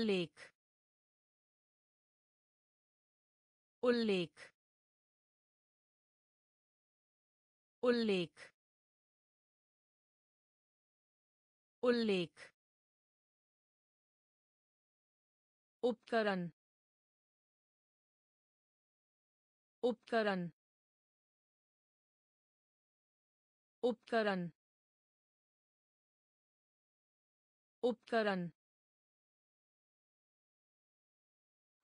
उल्लेख। उल्लेख। उल्लेख। उल्लेख। उपकरण। उपकरण। उपकरण। उपकरण।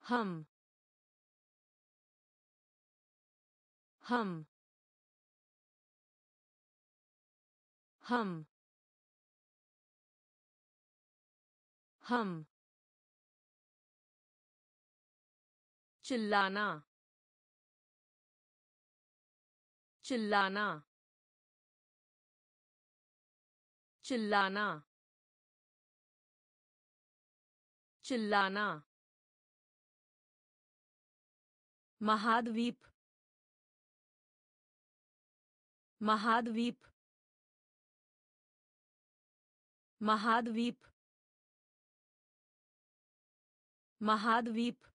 हम हम हम हम. चिल्लाना चिल्लाना. चिल्लाना चिल्लाना. महाद्वीप महाद्वीप महाद्वीप महाद्वीप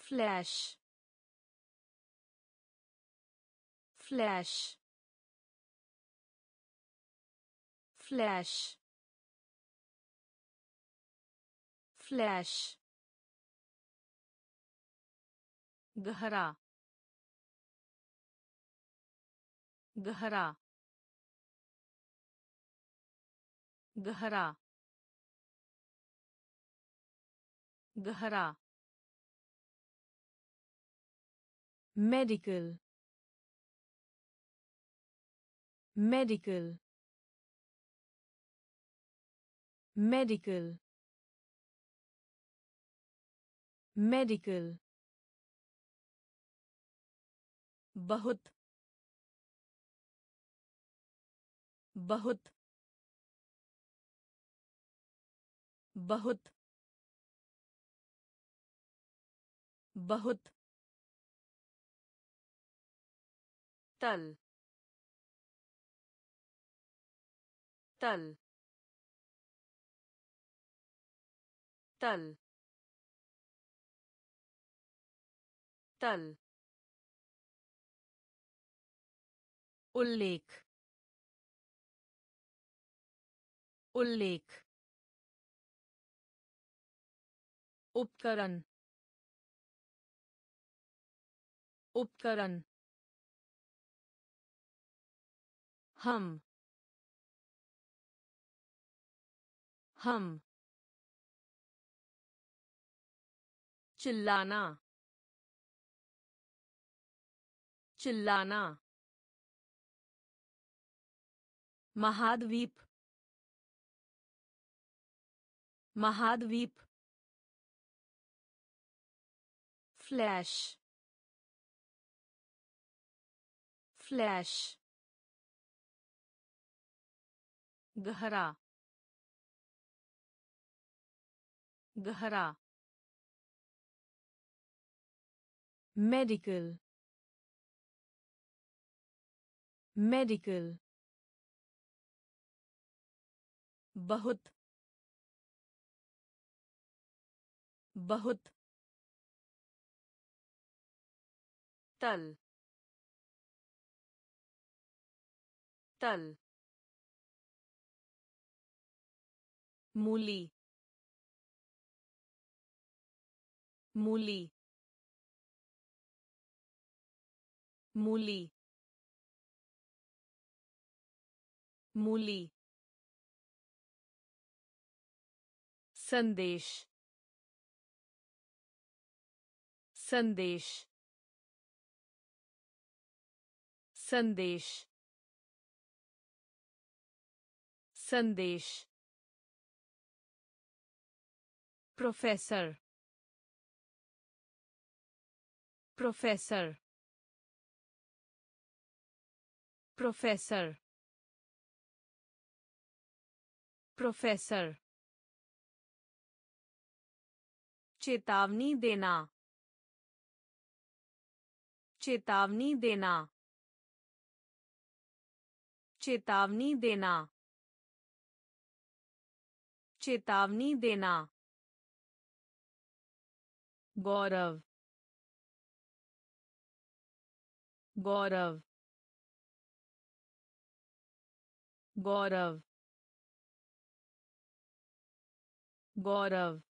फ्लैश फ्लैश फ्लैश फ्लैश। गहरा गहरा गहरा गहरा मेडिकल मेडिकल मेडिकल मेडिकल बहुत बहुत बहुत बहुत। तल तल। तल तल। उल्लेख। उल्लेख। उपकरण। उपकरण। हम। हम। चिल्लाना। चिल्लाना। महाद्वीप महाद्वीप फ्लैश फ्लैश गहरा गहरा मेडिकल मेडिकल बहुत बहुत तल तल मूली मूली मूली मूली संदेश संदेश संदेश संदेश प्रोफेसर प्रोफेसर प्रोफेसर प्रोफेसर चेतावनी देना। चेतावनी देना। चेतावनी देना। चेतावनी देना। गौरव। गौरव। गौरव। गौरव।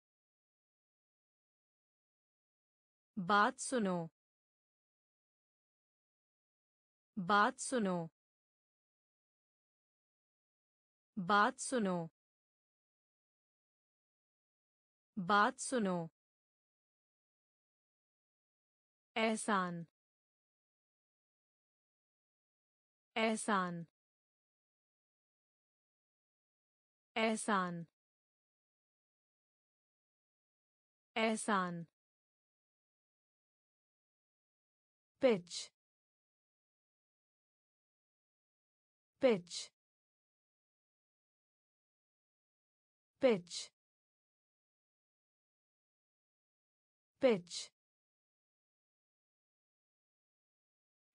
बात सुनो। बात सुनो। बात सुनो। बात सुनो। एहसान। एहसान। एहसान। एहसान। Pitch pitch pitch pitch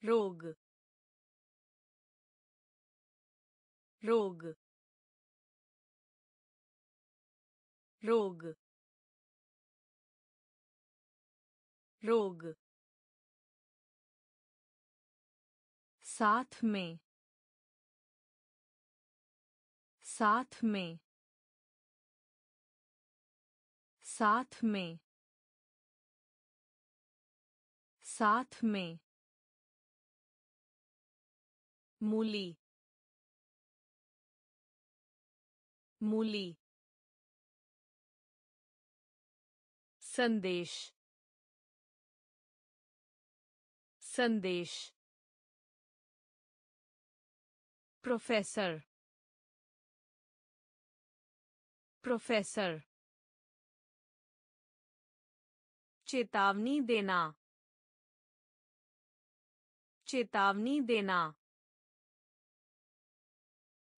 रोग रोग रोग रोग साथ में साथ में साथ में साथ में मूली मूली संदेश संदेश प्रोफेसर प्रोफेसर चेतावनी देना चेतावनी देना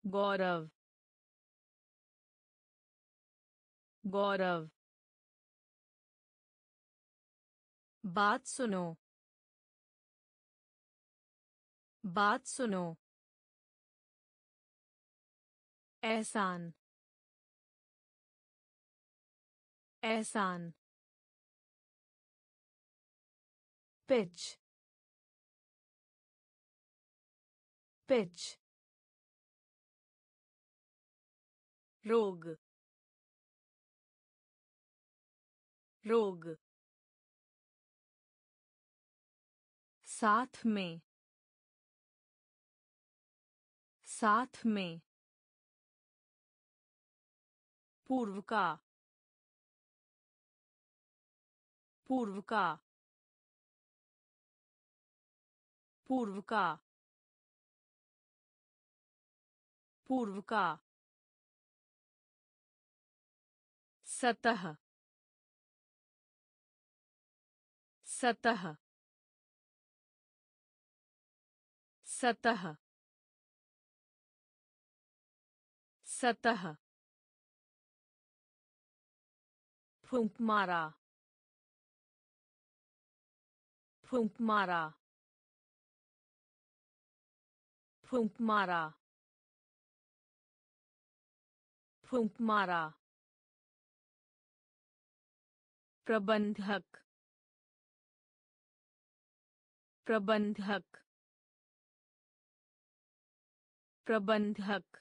गौरव गौरव बात सुनो बात सुनो एहसान। एहसान। पिच। पिच। रोग। रोग। साथ में। साथ में। पूर्व का पूर्व का पूर्व का पूर्व का सतह सतह सतह सतह। फूंक मारा फूंक मारा फूंक मारा फूंक मारा प्रबंधक प्रबंधक प्रबंधक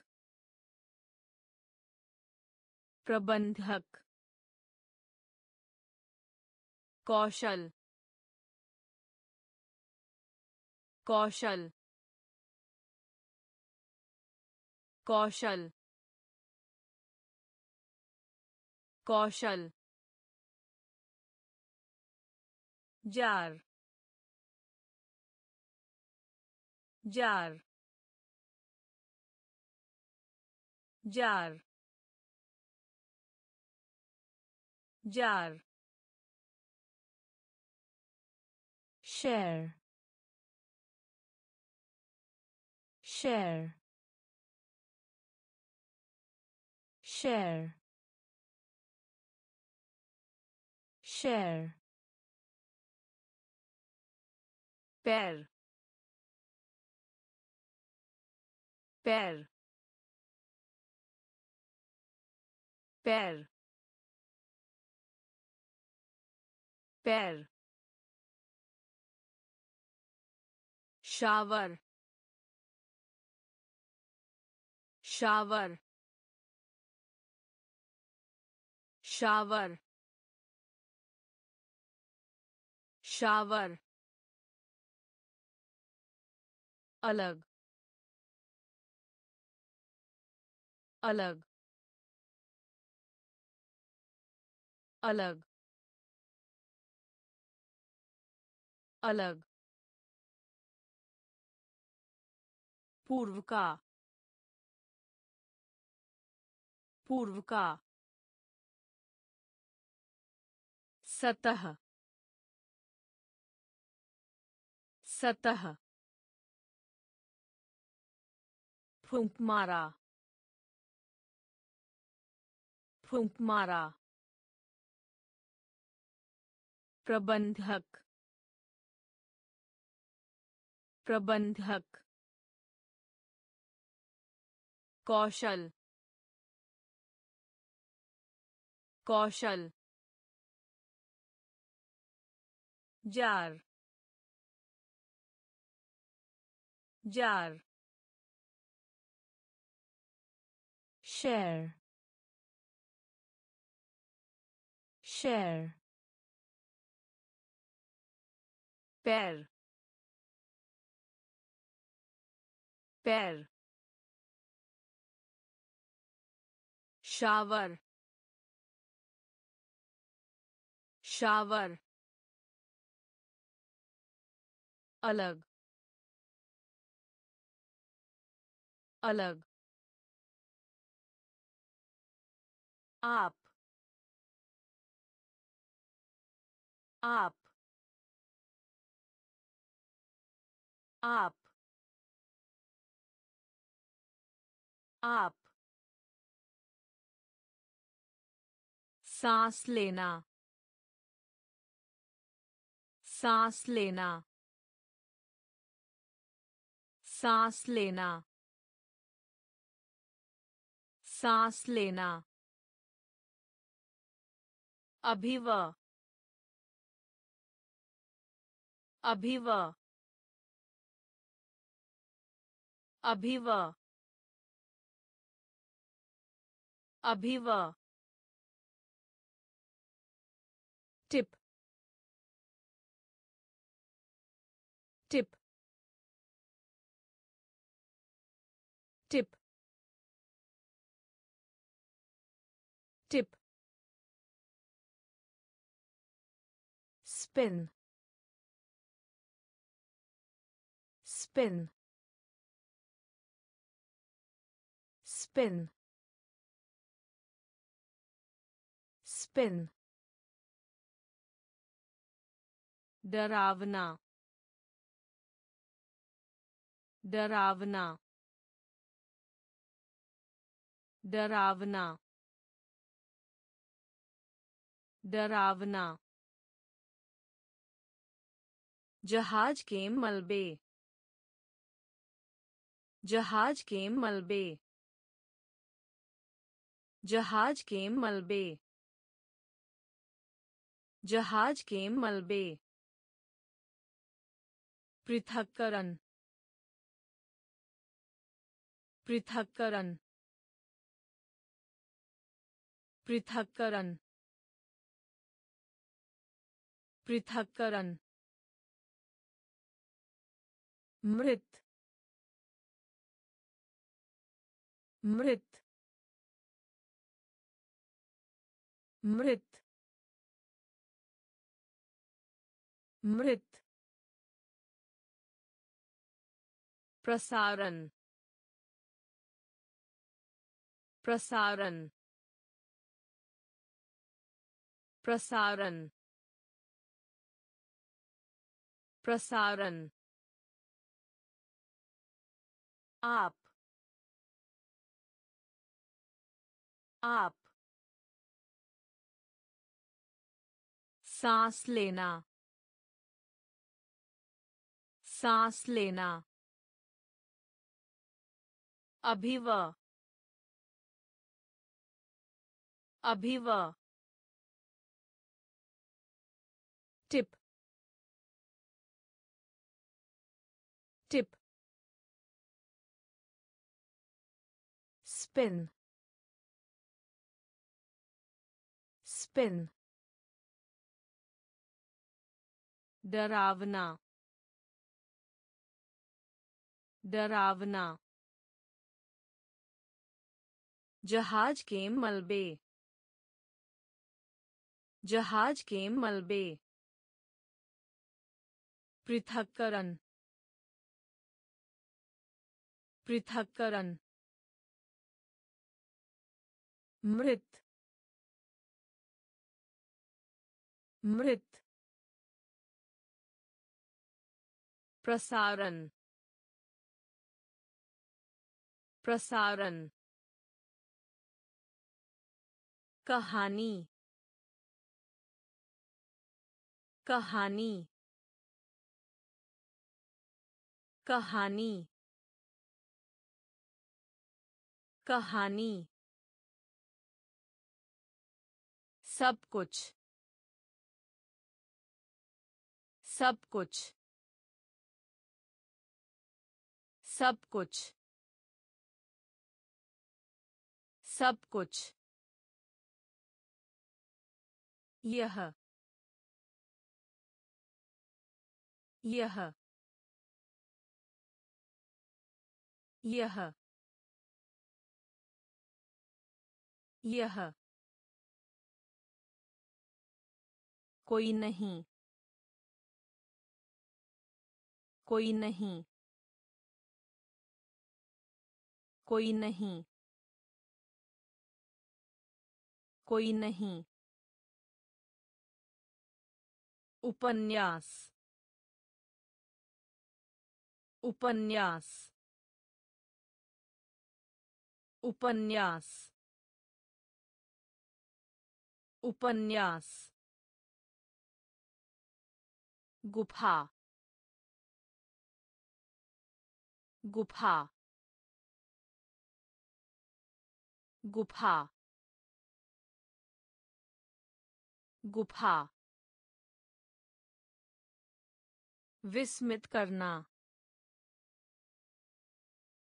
प्रबंधक कौशल कौशल कौशल कौशल jar jar jar jar share. Share. Share. Share. Pair pair pair pair shower shower shower shower अलग अलग अलग अलग पूर्व का। पूर्व का। सतह। सतह। फूंक मारा। फूंक मारा। प्रबंधक। प्रबंधक। कौशल कौशल जार जार share share पैर पैर शावर शावर अलग अलग आप आप आप आप सांस लेना। सांस लेना। सांस लेना। सांस लेना। अभिव। अभिव। अभिव। अभिव। tip. Tip. Tip. Tip. Spin. Spin. Spin. Spin. डरावना डरावना डरावना डरावना। जहाज़ के मलबे, जहाज़ के मलबे, जहाज़ के मलबे, जहाज़ के मलबे। पृथक्करण। पृथक्करण। पृथक्करण। पृथक्करण। मृत। मृत। मृत। मृत। प्रसारण। प्रसारण। प्रसारण। प्रसारण। आप। आप। सांस लेना। सांस लेना। अभिव अभिव टिप टिप स्पिन स्पिन डरावना डरावना जहाज़ के मलबे। जहाज़ के मलबे। पृथक्करण। पृथक्करण। मृत। मृत। प्रसारण। प्रसारण। कहानी। कहानी। कहानी। कहानी। सब कुछ। सब कुछ। सब कुछ। सब कुछ। यह यह यह यह। कोई नहीं कोई नहीं कोई नहीं कोई नहीं। उपन्यास। उपन्यास। उपन्यास। उपन्यास। गुफा। गुफा। गुफा। गुफा। विस्मित करना।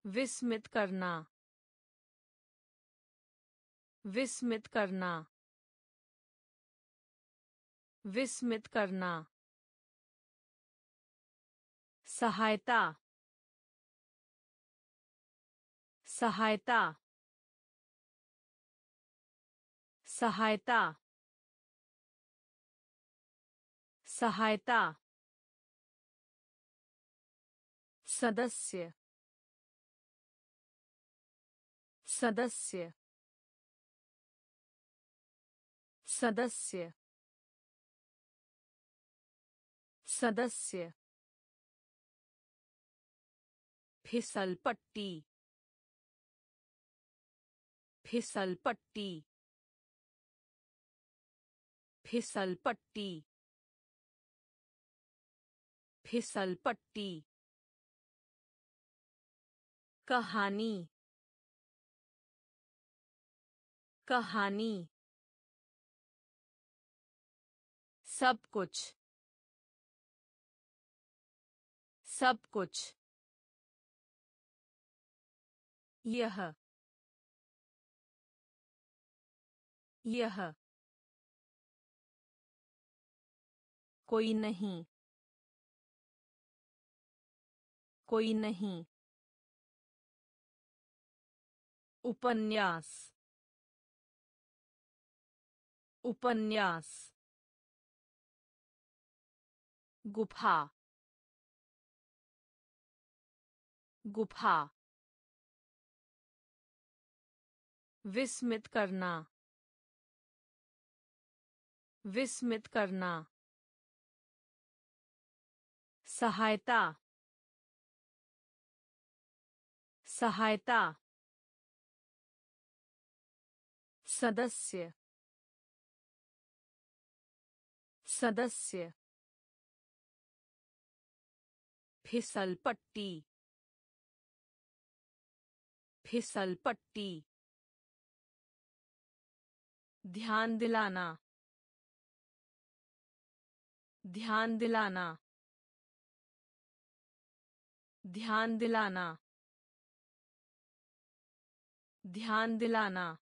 विस्मित करना। विस्मित करना। विस्मित करना। सहायता। सहायता। सहायता। सहायता। सदस्य। सदस्य। सदस्य। सदस्य। फिसल पट्टी फिसल पट्टी फिसल पट्टी फिसल पट्टी कहानी। कहानी। सब कुछ। सब कुछ। यह। यह। कोई नहीं। कोई नहीं। उपन्यास। उपन्यास। गुफा। गुफा। विस्मित करना। विस्मित करना। सहायता। सहायता। सदस्य। सदस्य। फिसल पट्टी फिसल पट्टी ध्यान दिलाना। ध्यान दिलाना। ध्यान दिलाना। ध्यान दिलाना।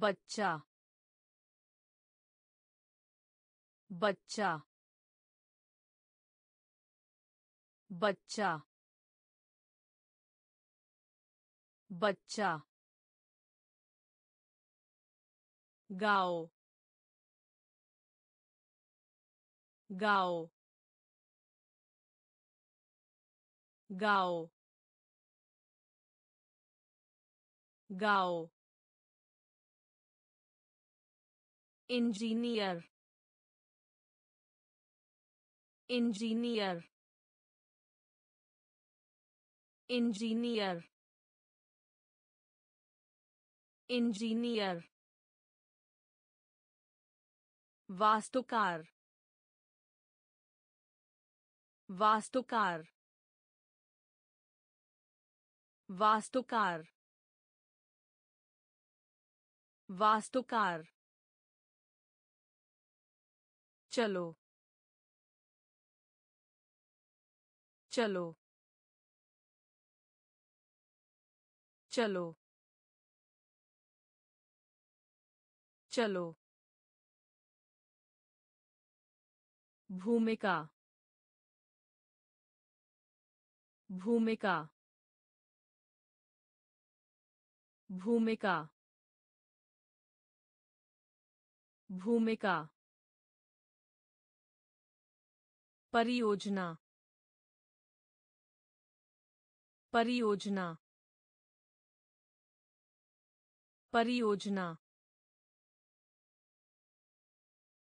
बच्चा बच्चा बच्चा बच्चा गाओ गाओ गाओ गाओ इंजीनियर इंजीनियर इंजीनियर इंजीनियर वास्तुकार वास्तुकार वास्तुकार वास्तुकार चलो। चलो। चलो। चलो। भूमिका। भूमिका। भूमिका। भूमिका। परियोजना। परियोजना। परियोजना।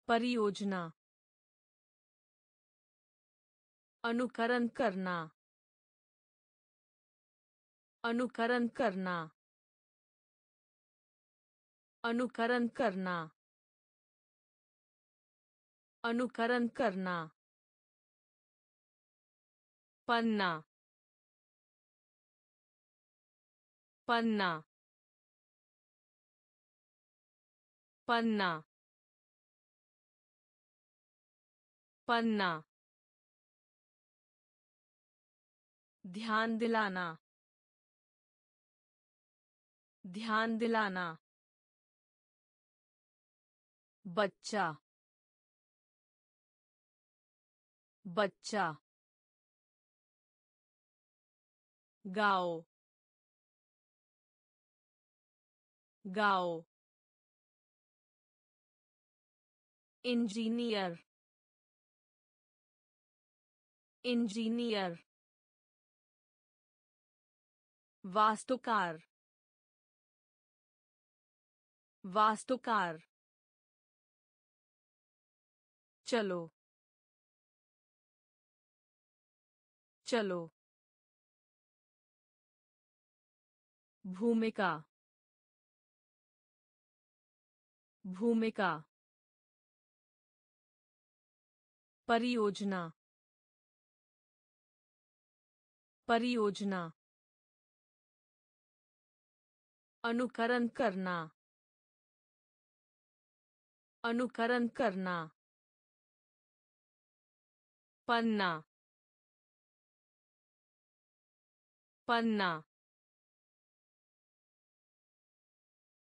परियोजना। अनुकरण करना। अनुकरण करना। अनुकरण करना। अनुकरण करना। पन्ना। पन्ना। पन्ना। पन्ना। ध्यान दिलाना। ध्यान दिलाना। बच्चा। बच्चा। गाओ। गाओ। इंजीनियर। इंजीनियर। वास्तुकार। वास्तुकार। चलो। चलो। भूमिका भूमिका परियोजना परियोजना अनुकरण करना अनुकरण करना पन्ना पन्ना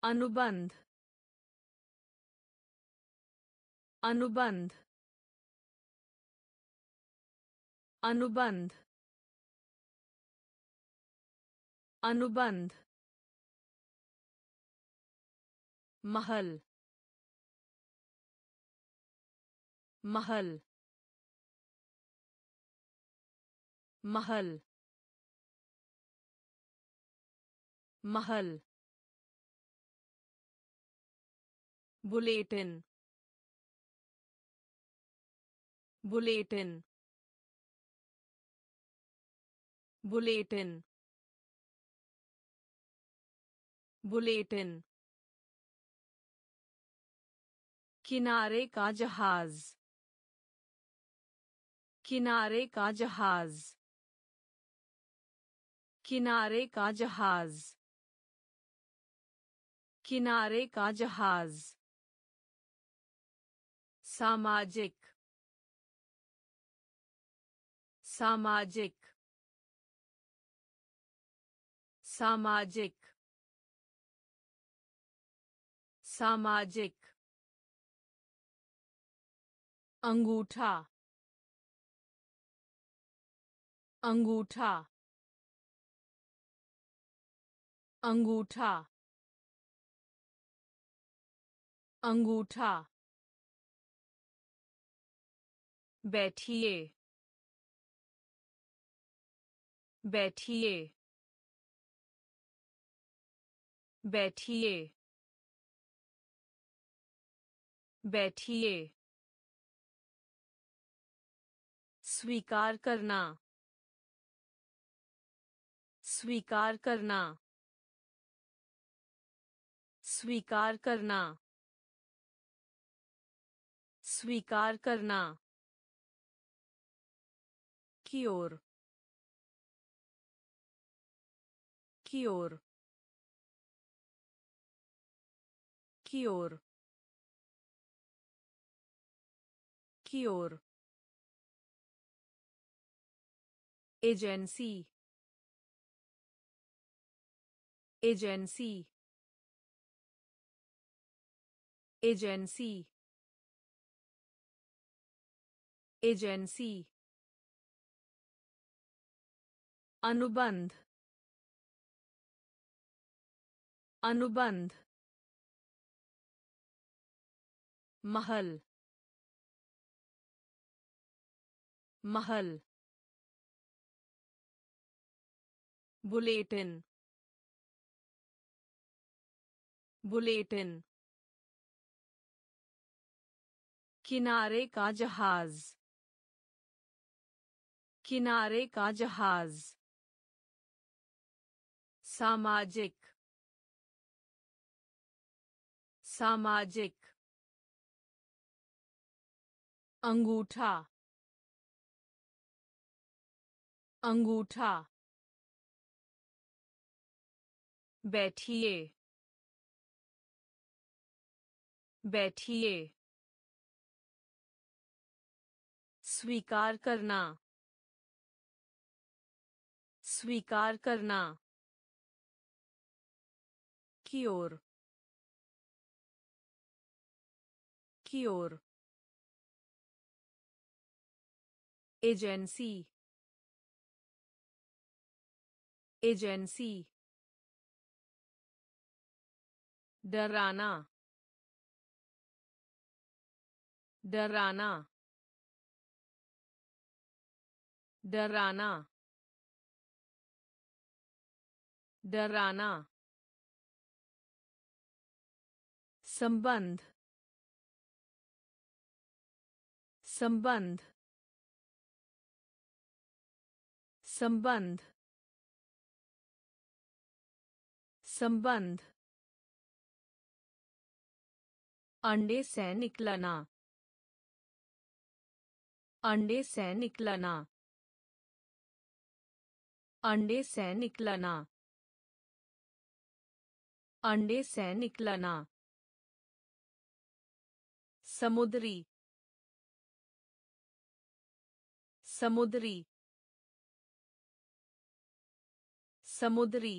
अनुबंध अनुबंध अनुबंध अनुबंध महल महल महल महल बुलेटिन बुलेटिन बुलेटिन बुलेटिन किनारे का जहाज़ किनारे का जहाज़ किनारे का जहाज़ किनारे का जहाज़ सामाजिक सामाजिक सामाजिक सामाजिक अंगूठा अंगूठा अंगूठा अंगूठा। बैठिए। बैठिए। बैठिए। बैठिए। स्वीकार करना। स्वीकार करना। स्वीकार करना। स्वीकार करना। Kior. Kior. Kior. Kior. Agency. Agency. Agency. Agency. अनुबंध अनुबंध महल महल बुलेटिन बुलेटिन किनारे का जहाज़ किनारे का जहाज़ सामाजिक सामाजिक अंगूठा अंगूठा बैठिए बैठिए स्वीकार करना स्वीकार करना। की ओर। की ओर। एजेंसी। एजेंसी। डराना। डराना। डराना। डराना। संबंध संबंध संबंध संबंध अंडे से निकलना। अंडे से निकलना। अंडे से निकलना। अंडे से निकलना। समुद्री समुद्री समुद्री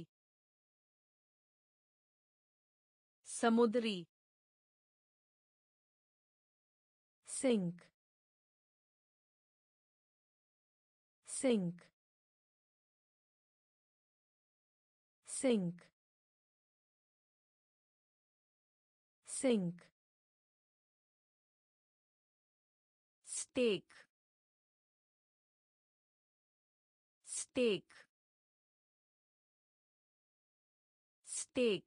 समुद्री sink sink sink sink steak steak steak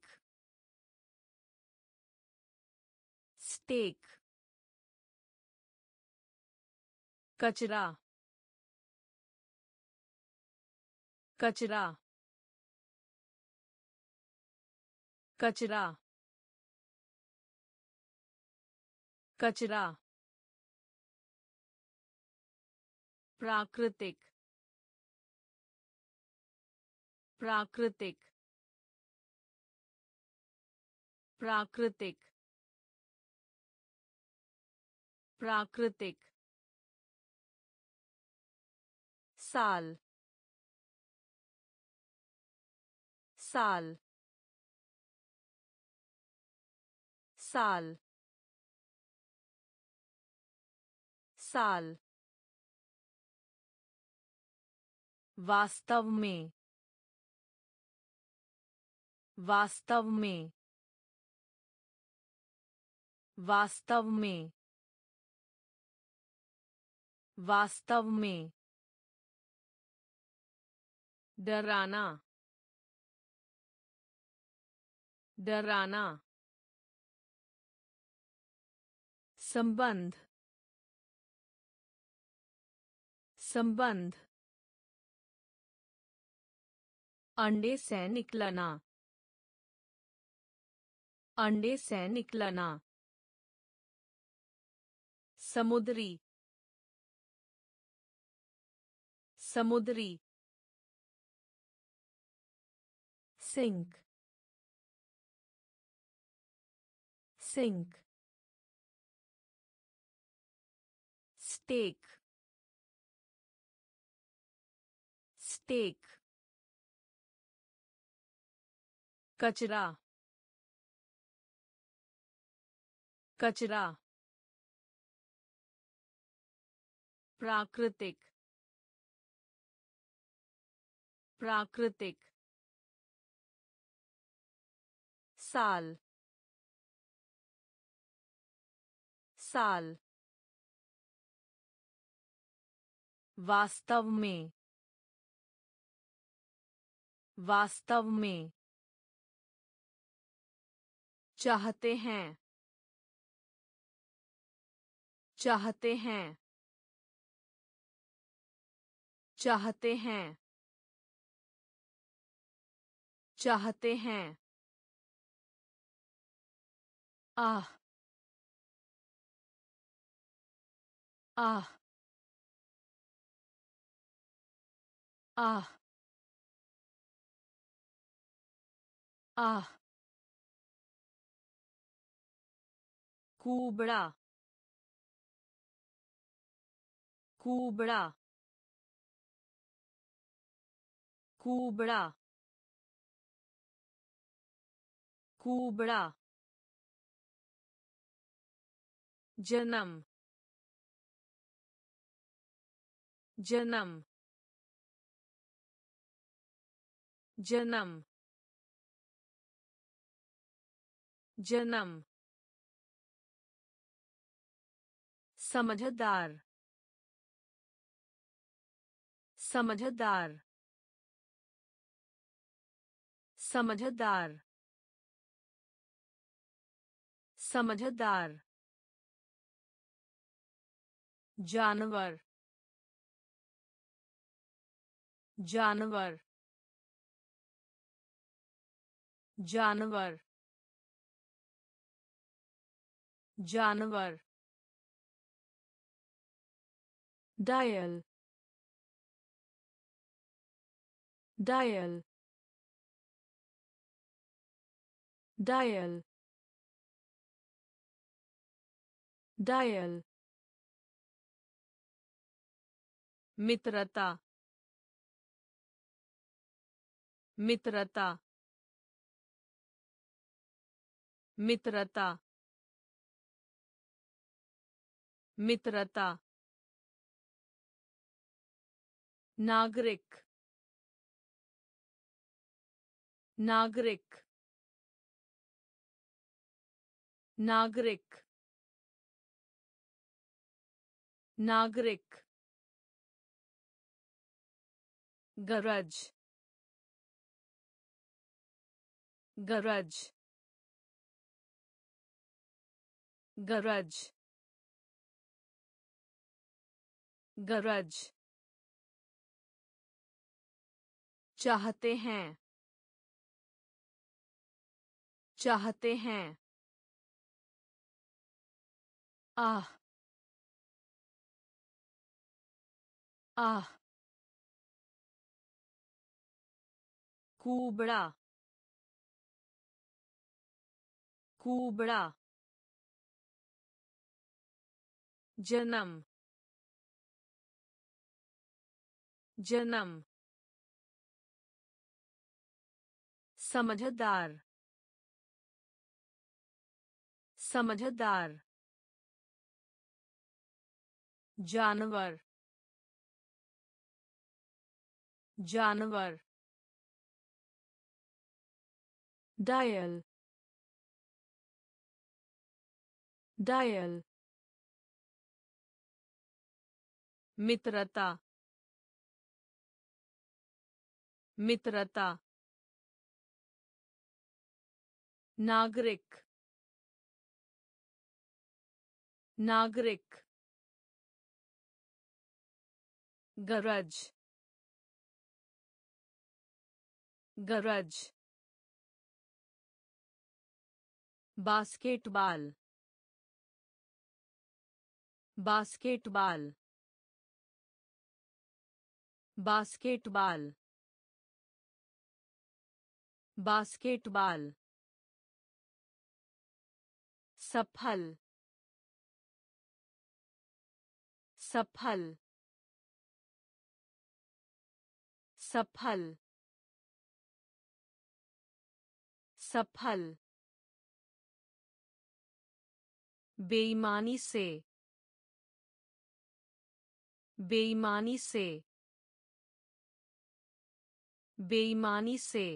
steak कचरा कचरा कचरा कचरा प्राकृतिक प्राकृतिक प्राकृतिक प्राकृतिक। साल साल साल साल। वास्तव में वास्तव में वास्तव में वास्तव में डराना डराना संबंध संबंध अंडे से निकलना। अंडे से निकलना। समुद्री। समुद्री। सिंक। सिंक। स्टेक। स्टेक। कचरा। कचरा। प्राकृतिक। प्राकृतिक। साल। साल। वास्तव में। वास्तव में। चाहते हैं। चाहते हैं। चाहते हैं। चाहते हैं। आह। आह। आह। आह। कुबड़ा कुबड़ा कुबड़ा कुबड़ा जन्म जन्म जन्म जन्म समझदार समझदार समझदार समझदार जानवर जानवर जानवर जानवर डायल डायल डायल डायल मित्रता मित्रता मित्रता मित्रता नागरिक नागरिक नागरिक नागरिक गरज गरज गरज गरज चाहते हैं। चाहते हैं। आह। आह। कुबड़ा। कुबड़ा। जन्म। जन्म। समझदार समझदार जानवर जानवर डायल डायल मित्रता मित्रता नागरिक नागरिक गरज गरज बास्केटबॉल बास्केटबॉल बास्केटबॉल बास्केटबॉल सफल सफल सफल सफल बेईमानी से बेईमानी से बेईमानी से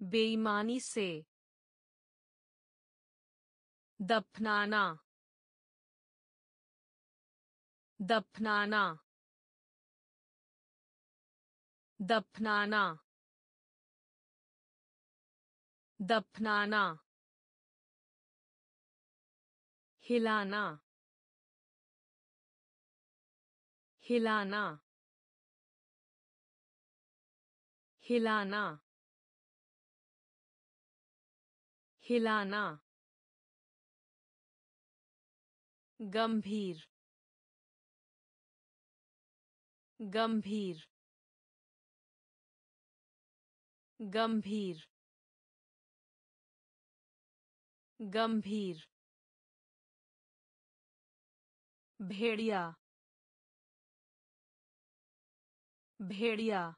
बेईमानी से। दफनाना दफनाना दफनाना दफनाना हिलाना हिलाना हिलाना हिलाना। गंभीर। गंभीर। गंभीर। गंभीर। भेड़िया। भेड़िया।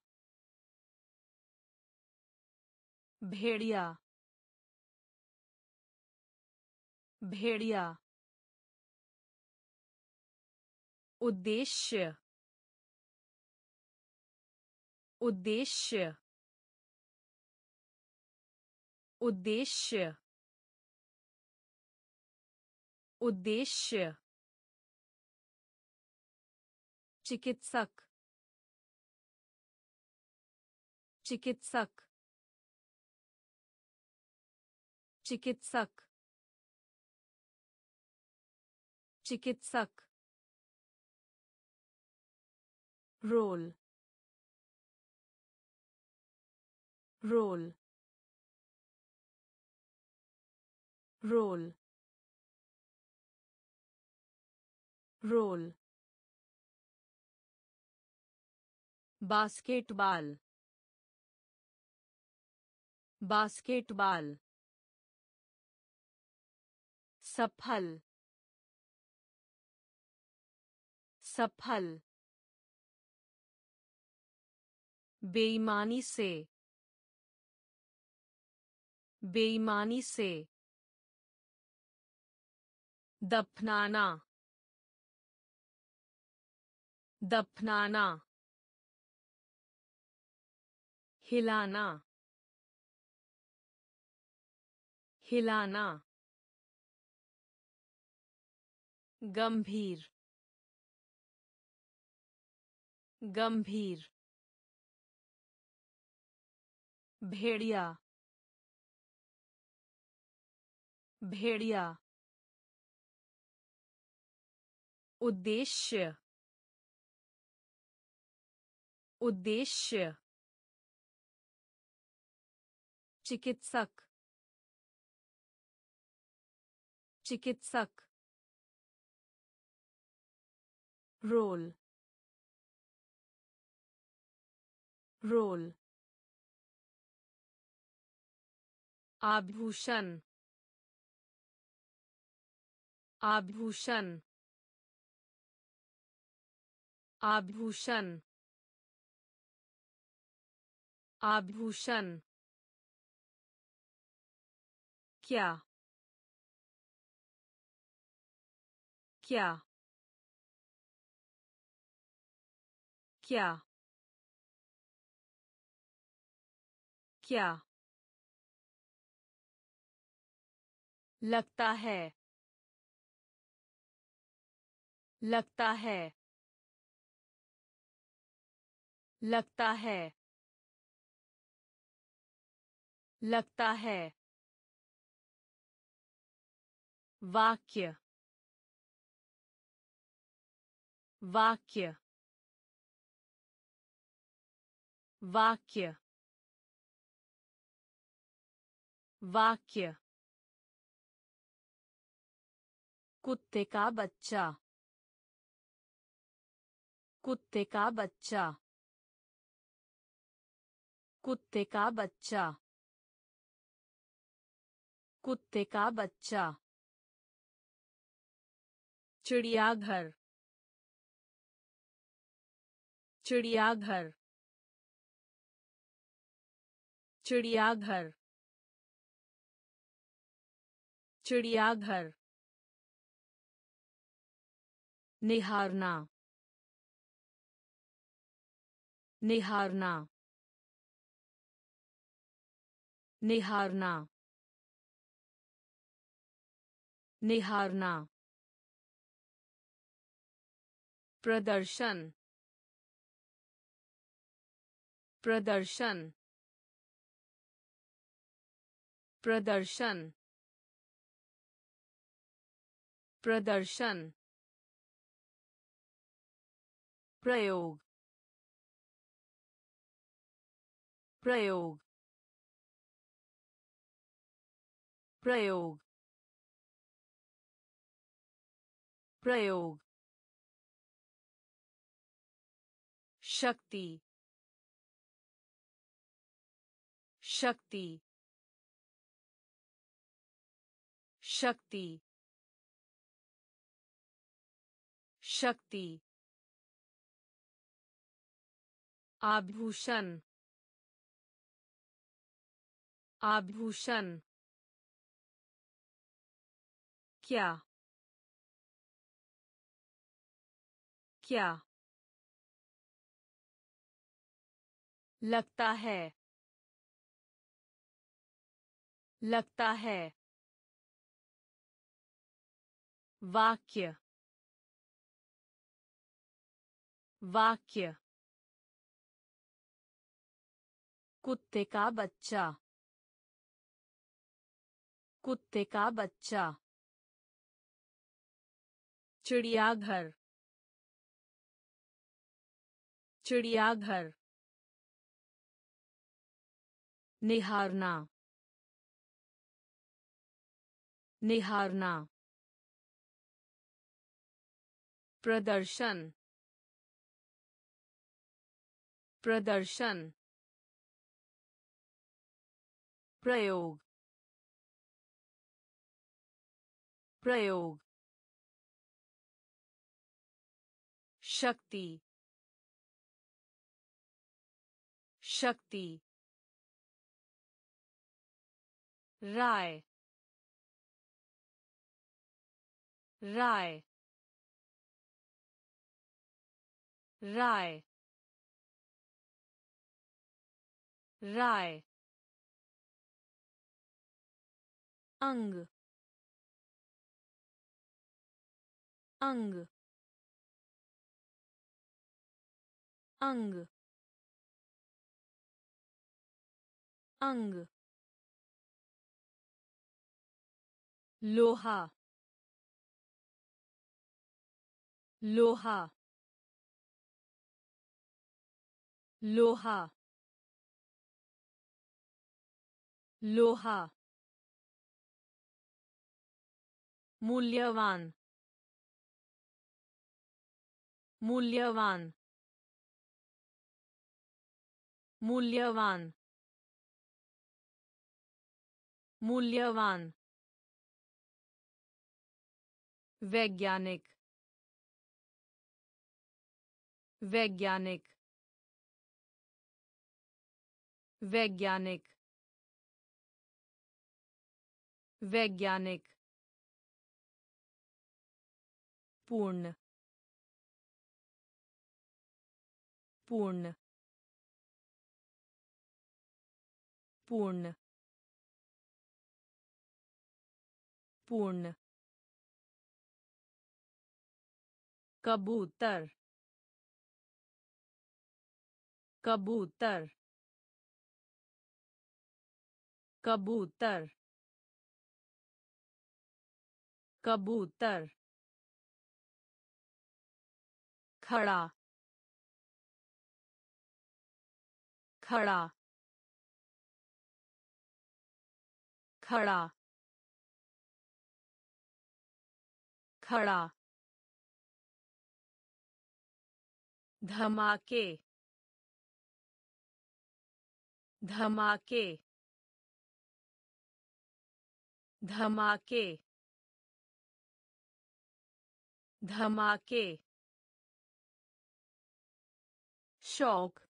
भेड़िया। भेड़िया। उद्देश्य उद्देश्य उद्देश्य उद्देश्य। चिकित्सक चिकित्सक। चिकित्सक। चिकित्सक। Roll roll roll roll basketball basketball सफल सफल बेईमानी से। बेईमानी से। दफनाना। दफनाना। हिलाना। हिलाना। गंभीर। गंभीर। भेड़िया भेड़िया उद्देश्य उद्देश्य चिकित्सक चिकित्सक रोल रोल आभूषण आभूषण आभूषण आभूषण। क्या? क्या? क्या? क्या? लगता है। लगता है। लगता है। लगता है। वाक्य। वाक्य। वाक्य। वाक्य। कुत्ते का बच्चा। कुत्ते का बच्चा। कुत्ते का बच्चा। कुत्ते का बच्चा। चिड़ियाघर। चिड़ियाघर। चिड़ियाघर। चिड़ियाघर। निहारना निहारना निहारना निहारना प्रदर्शन प्रदर्शन प्रदर्शन प्रदर्शन प्रयोग। प्रयोग। प्रयोग। प्रयोग। शक्ति। शक्ति। शक्ति। शक्ति। आभूषण आभूषण क्या क्या लगता है लगता है वाक्य वाक्य कुत्ते का बच्चा। कुत्ते का बच्चा। चिड़ियाघर। चिड़ियाघर। निहारना। निहारना। प्रदर्शन। प्रदर्शन। प्रयोग। प्रयोग। शक्ति। शक्ति। राय। राय। राय। राय। अंग। अंग। अंग। अंग। लोहा। लोहा। लोहा। लोहा। मूल्यवान मूल्यवान मूल्यवान मूल्यवान वैज्ञानिक वैज्ञानिक वैज्ञानिक वैज्ञानिक पूर्ण पूर्ण पूर्ण पूर्ण कबूतर कबूतर कबूतर कबूतर खड़ा खड़ा खड़ा खड़ा धमाके धमाके धमाके धमाके Shock.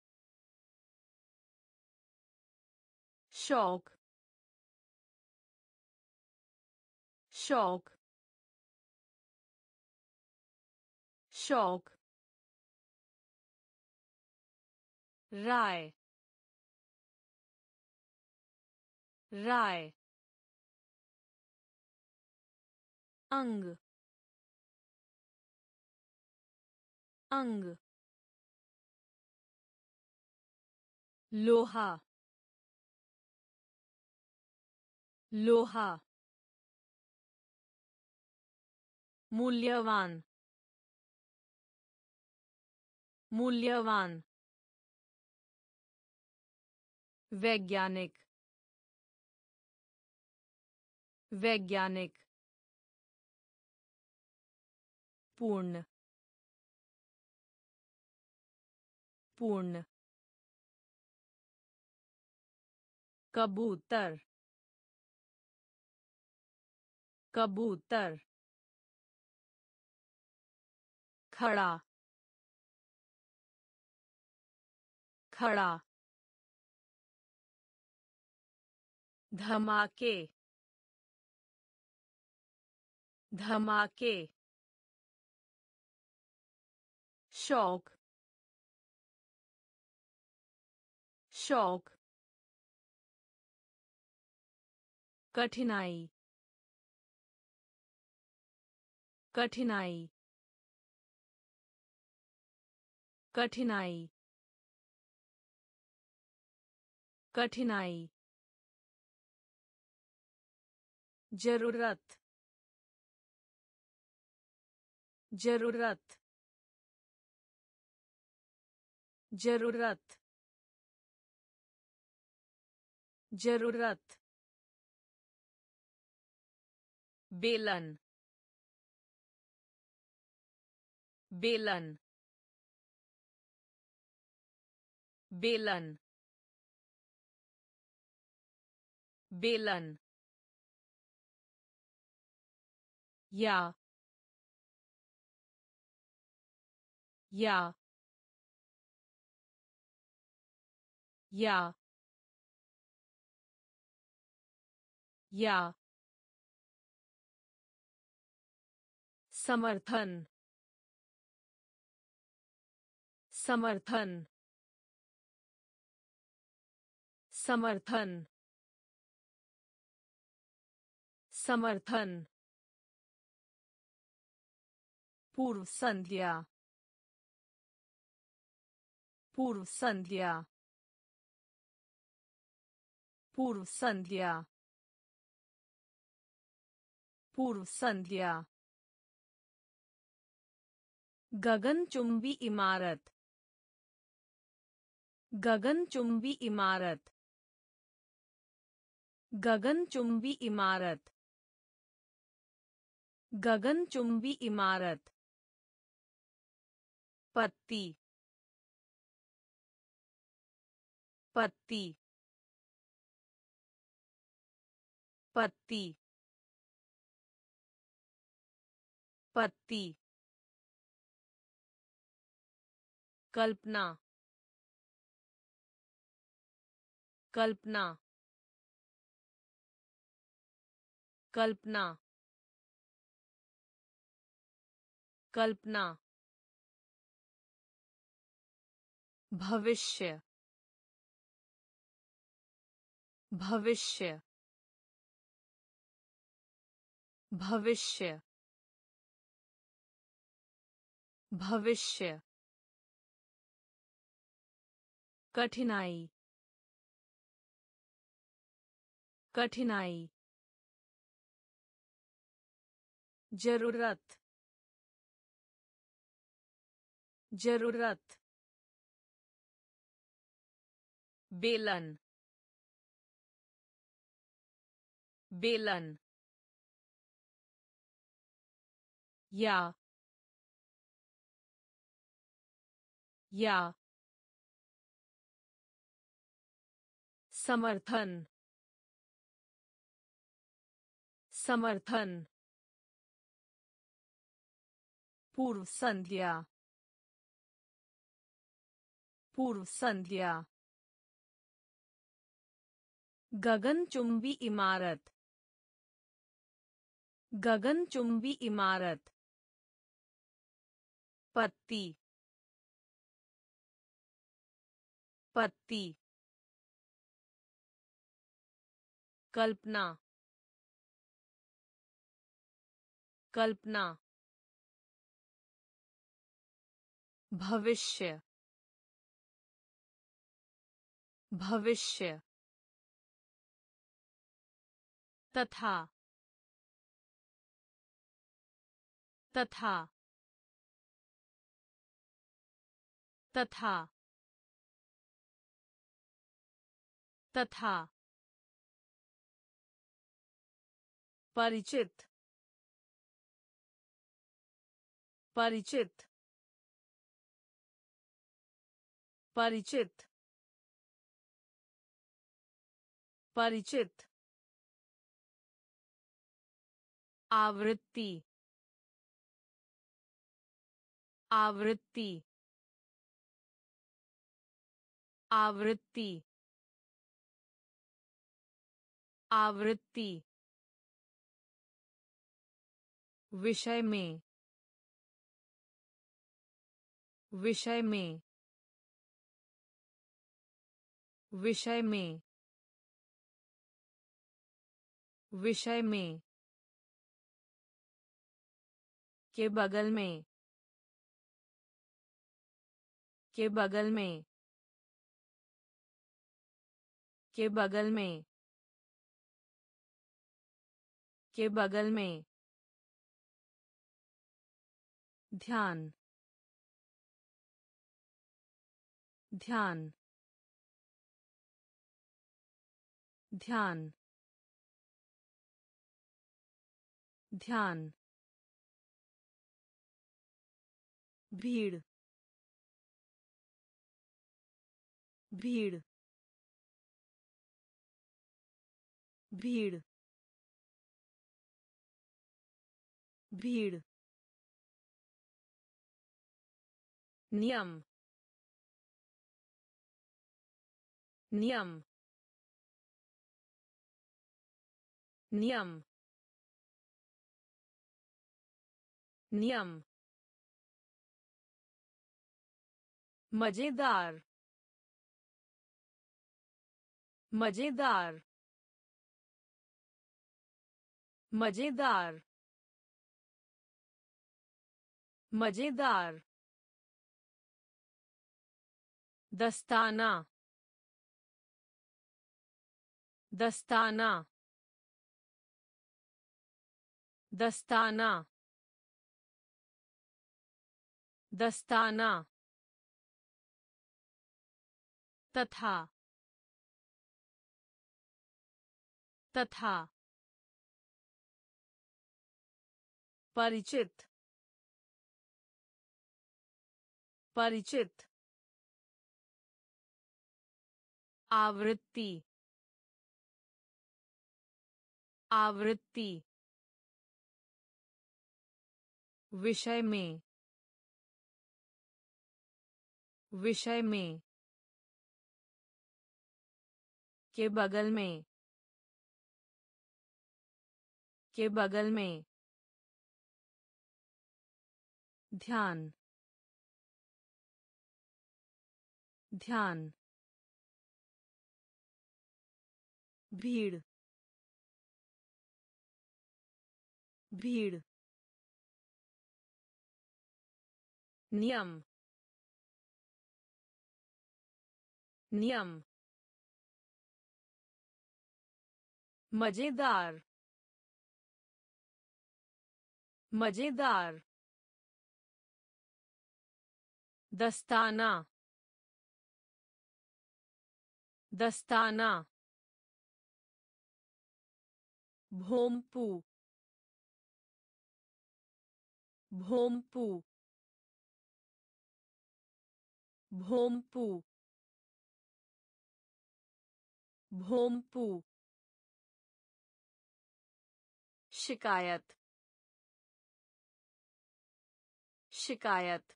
Shock. Shock. Shock. Rye. Rye. Ang. Ang. लोहा लोहा मूल्यवान मूल्यवान वैज्ञानिक वैज्ञानिक पूर्ण पूर्ण कबूतर कबूतर खड़ा खड़ा धमाके धमाके शौक शौक कठिनाई। कठिनाई। कठिनाई। कठिनाई। ज़रूरत। ज़रूरत। ज़रूरत। ज़रूरत। बेलन बेलन बेलन बेलन या या या या। समर्थन समर्थन समर्थन समर्थन पूर्व संध्या पूर्व संध्या पूर्व संध्या पूर्व संध्या गगनचुंबी इमारत। गगनचुंबी इमारत। गगनचुंबी इमारत। गगनचुंबी इमारत। पत्ती। पत्ती। पत्ती। पत्ती। कल्पना। कल्पना। कल्पना। कल्पना। भविष्य। भविष्य। भविष्य। भविष्य। कठिनाई। कठिनाई। ज़रूरत। ज़रूरत। बेलन। बेलन। या। या। समर्थन समर्थन पूर्व संध्या पूर्व संध्या गगनचुंबी इमारत गगनचुंबी इमारत पत्ती पत्ती कल्पना। कल्पना। भविष्य। भविष्य। तथा। तथा। तथा। तथा। परिचित परिचित परिचित परिचित। आवृत्ति आवृत्ति। आवृत्ति आवृत्ति। विषय में विषय में विषय में विषय में, के बगल में, के बगल में, के बगल में, के बगल में ध्यान ध्यान ध्यान ध्यान भीड़ भीड़ भीड़ भीड़ नियम नियम नियम नियम मज़ेदार मज़ेदार मज़ेदार मज़ेदार दस्ताना। दस्ताना। दस्ताना। दस्ताना। तथा। तथा। परिचित। परिचित। आवृत्ति आवृत्ति विषय में विषय में के बगल में के बगल में ध्यान ध्यान भीड़ भीड़ नियम नियम मज़ेदार मज़ेदार दस्ताना दस्ताना भोमपू भोमपू भोमपू भोमपू शिकायत शिकायत।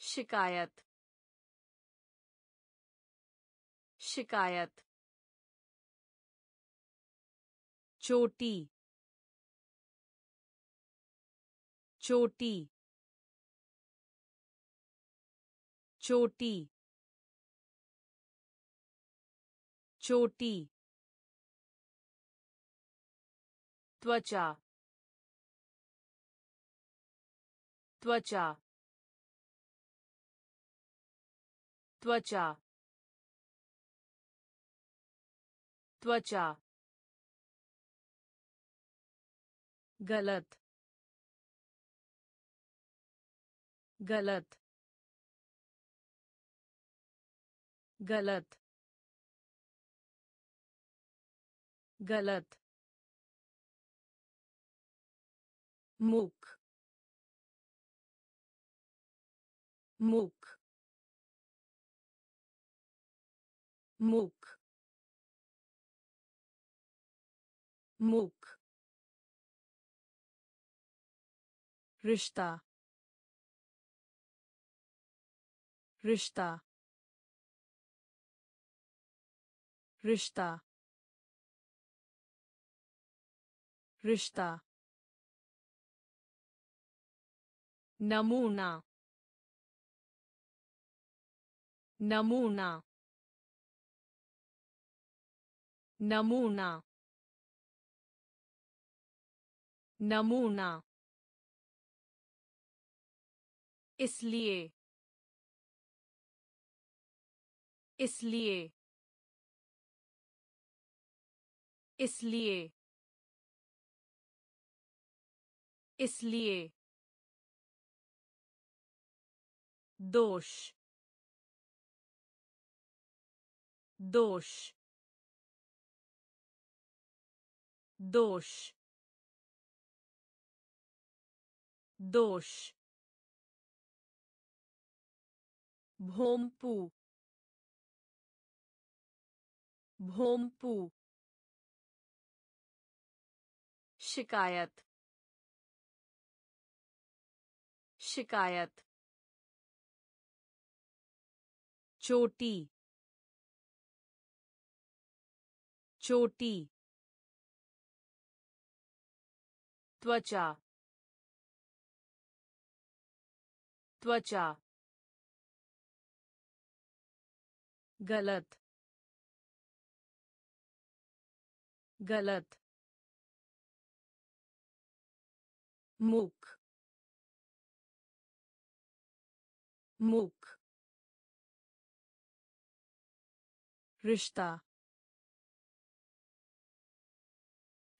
शिकायत शिकायत। चोटी चोटी चोटी चोटी त्वचा त्वचा त्वचा त्वचा गलत गलत गलत गलत मूक मूक मूक मूक रिश्ता। रिश्ता। रिश्ता। रिश्ता। नमूना। नमूना। नमूना। नमूना। इसलिए इसलिए इसलिए इसलिए। दोष दोष दोष दोष। भोमपू भोमपू शिकायत शिकायत चोटी चोटी त्वचा त्वचा गलत गलत मूक मूक रिश्ता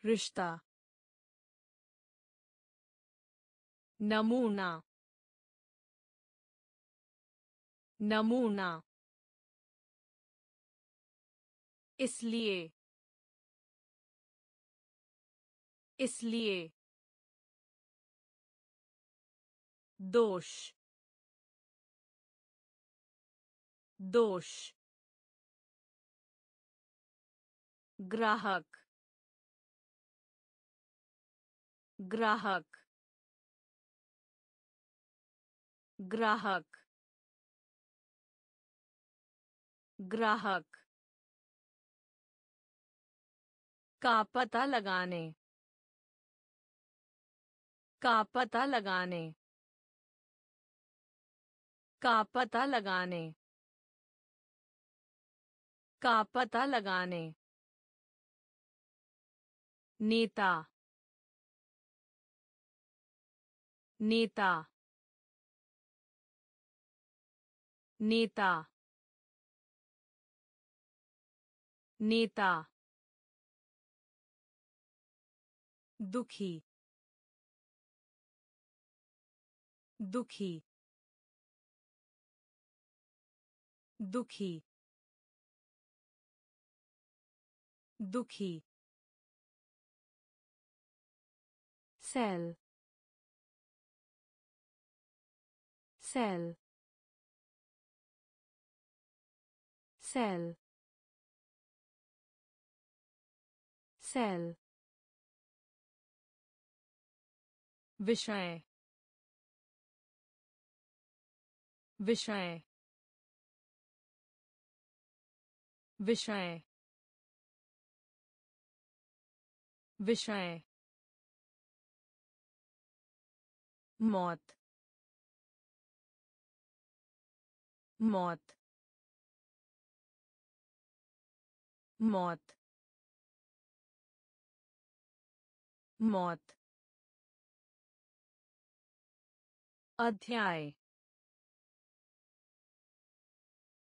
रिश्ता नमूना नमूना इसलिए इसलिए दोष दोष ग्राहक ग्राहक ग्राहक ग्राहक का पता लगाने। का पता लगाने। का पता लगाने। का पता लगाने। नेता। नेता। नेता। नेता। दुखी दुखी दुखी दुखी सेल सेल सेल सेल विषय विषय विषय विषय मौत मौत मौत मौत अध्याय।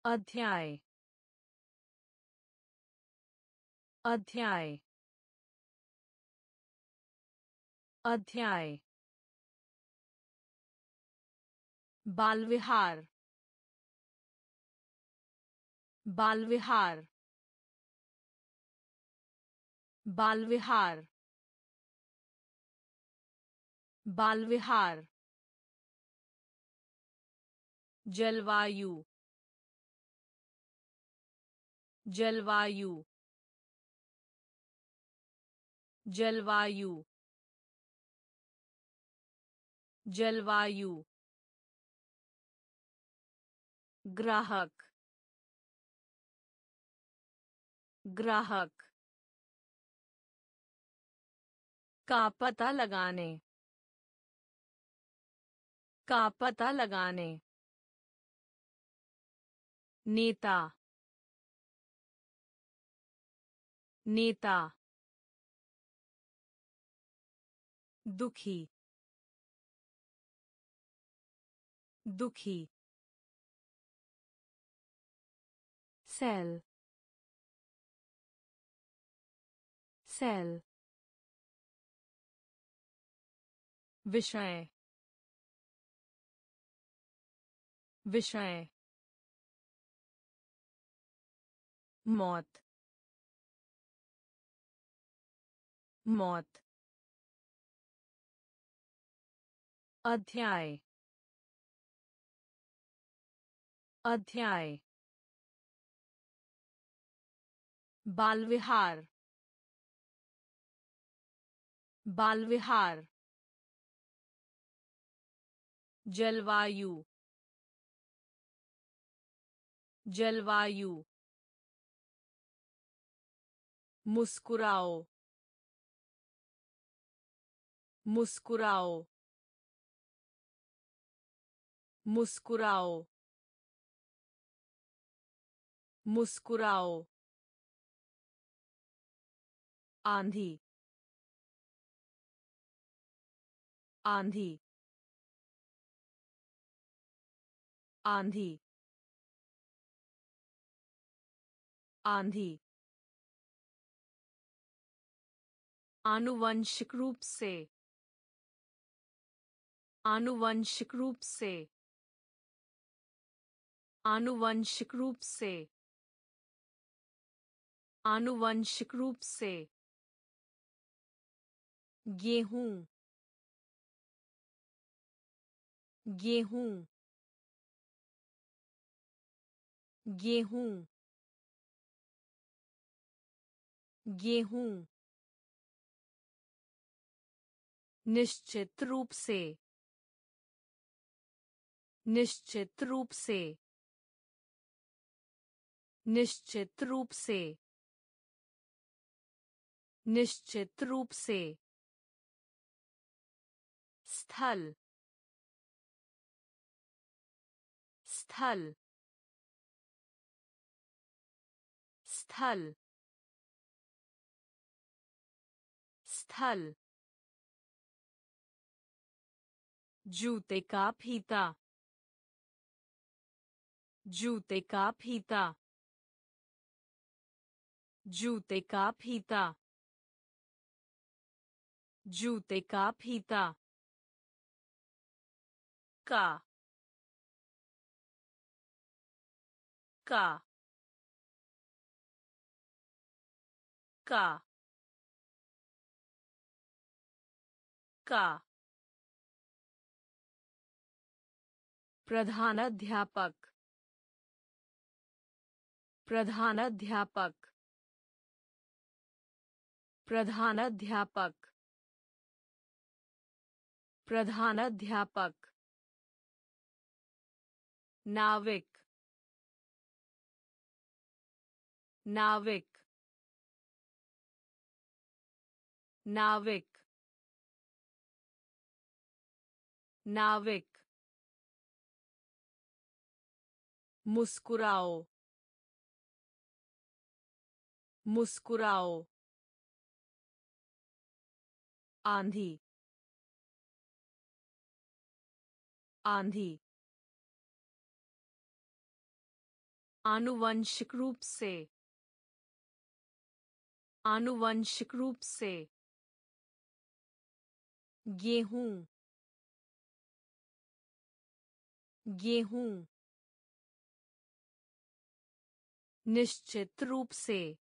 अध्याय। अध्याय। अध्याय। बाल विहार बाल विहार बाल विहार बाल विहार जलवायु जलवायु जलवायु जलवायु। ग्राहक ग्राहक। का पता लगाने का पता लगाने। नेता नेता दुखी दुखी सेल सेल विषय विषय मौत मौत अध्याय अध्याय बाल विहार बाल विहार जलवायु जलवायु मुस्कुराओ। मुस्कुराओ। मुस्कुराओ। मुस्कुराओ। आंधी। आंधी। आंधी। आंधी। आनुवंशिक रूप से। आनुवंशिक रूप से। आनुवंशिक रूप से। आनुवंशिक रूप से। गेहूँ। गेहूँ। गेहूँ। गेहूँ। निश्चित रूप से। निश्चित रूप से। निश्चित रूप से। निश्चित रूप से। स्थल। स्थल। स्थल। स्थल। जूते का फीता। जूते का फीता। जूते का फीता। जूते का फीता। का। का। का। का। प्रधानाध्यापक। प्रधानाध्यापक। प्रधानाध्यापक। प्रधानाध्यापक। नाविक। नाविक। नाविक। नाविक। मुस्कुराओ। मुस्कुराओ। आंधी। आंधी। आनुवंशिक रूप से। आनुवंशिक रूप से। गेहूँ। गेहूँ। निश्चित रूप से।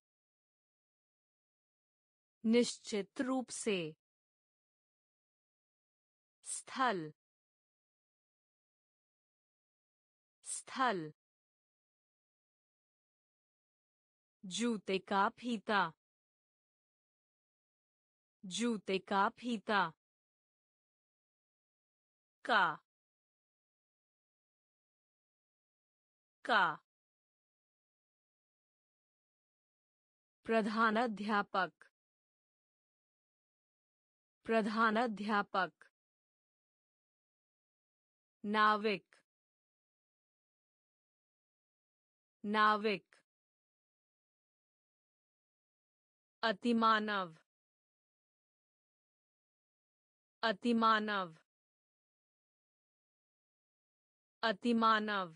निश्चित रूप से। स्थल। स्थल। जूते का फीता। जूते का फीता। का। का। प्रधानाध्यापक। प्रधानाध्यापक। नाविक। नाविक। अतिमानव। अतिमानव। अतिमानव।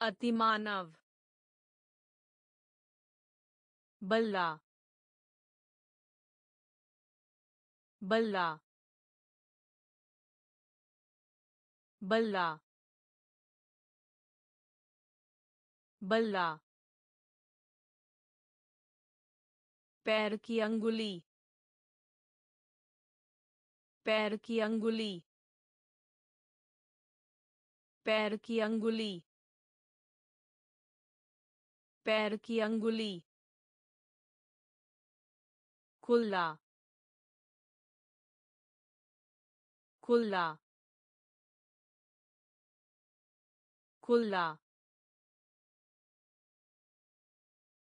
अतिमानव। बल्ला बल्ला बल्ला बल्ला, पैर की अंगुली, पैर की अंगुली, पैर की अंगुली, पैर की अंगुली। खुला खुला खुला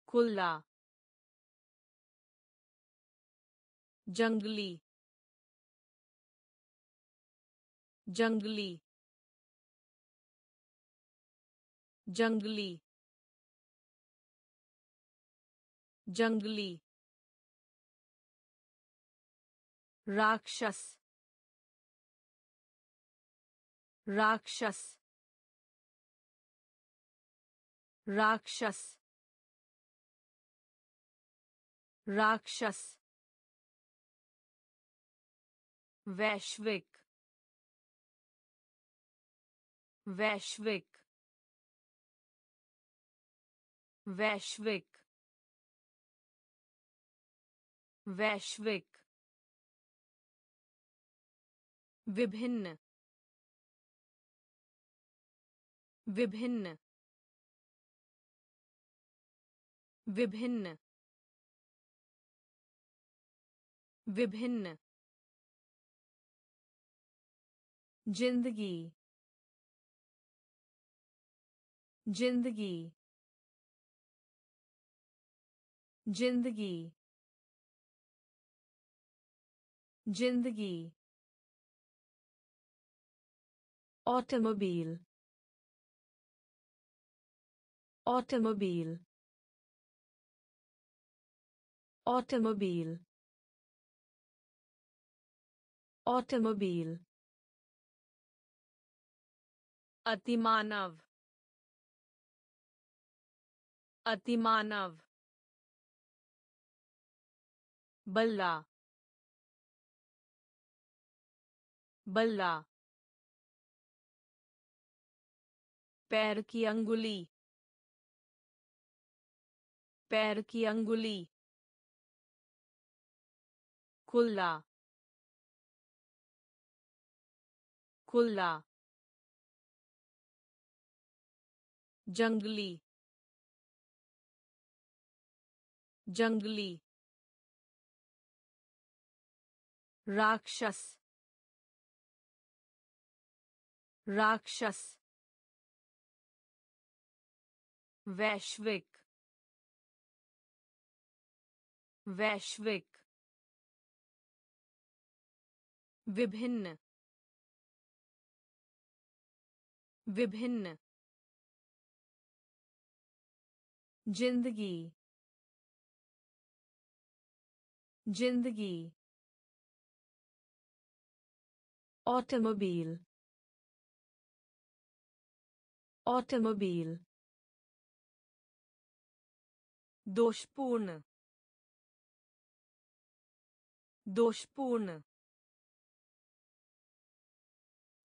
खुला जंगली। जंगली। जंगली। जंगली। राक्षस राक्षस राक्षस राक्षस वैश्विक वैश्विक वैश्विक वैश्विक विभिन्न विभिन्न विभिन्न विभिन्न। ज़िंदगी ज़िंदगी ज़िंदगी। ज़िंदगी। ऑटोमोबाइल ऑटोमोबाइल ऑटोमोबाइल ऑटोमोबाइल अतिमानव अतिमानव बल्ला बल्ला पैर की अंगुली। पैर की अंगुली। खुल्ला। खुल्ला। जंगली। जंगली। राक्षस। राक्षस। वैश्विक वैश्विक विभिन्न विभिन्न ज़िंदगी ज़िंदगी ऑटोमोबाइल ऑटोमोबाइल दोषपूर्ण दोषपूर्ण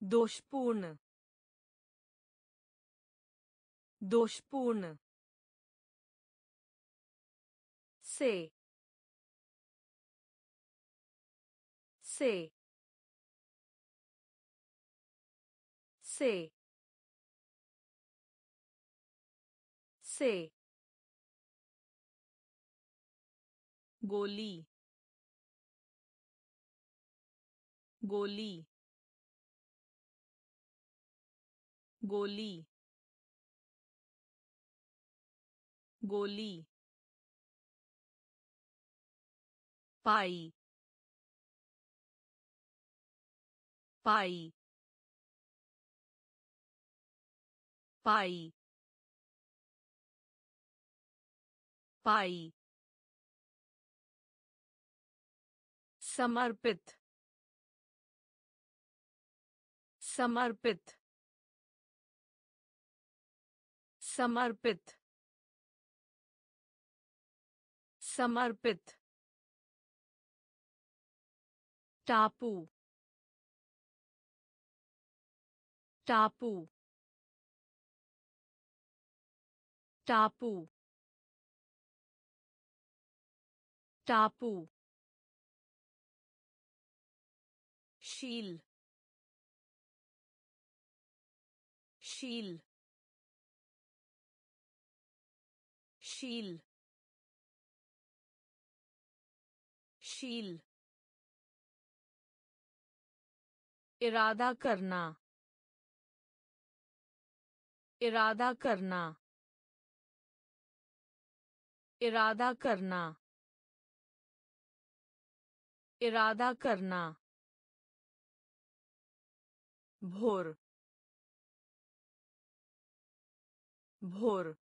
दोषपूर्ण दोषपूर्ण से से से से गोली। गोली। गोली। गोली। पाई। पाई। पाई। पाई। समर्पित समर्पित समर्पित समर्पित टापू टापू टापू टापू शील शील शील शील इरादा करना इरादा करना इरादा करना इरादा करना भोर भोर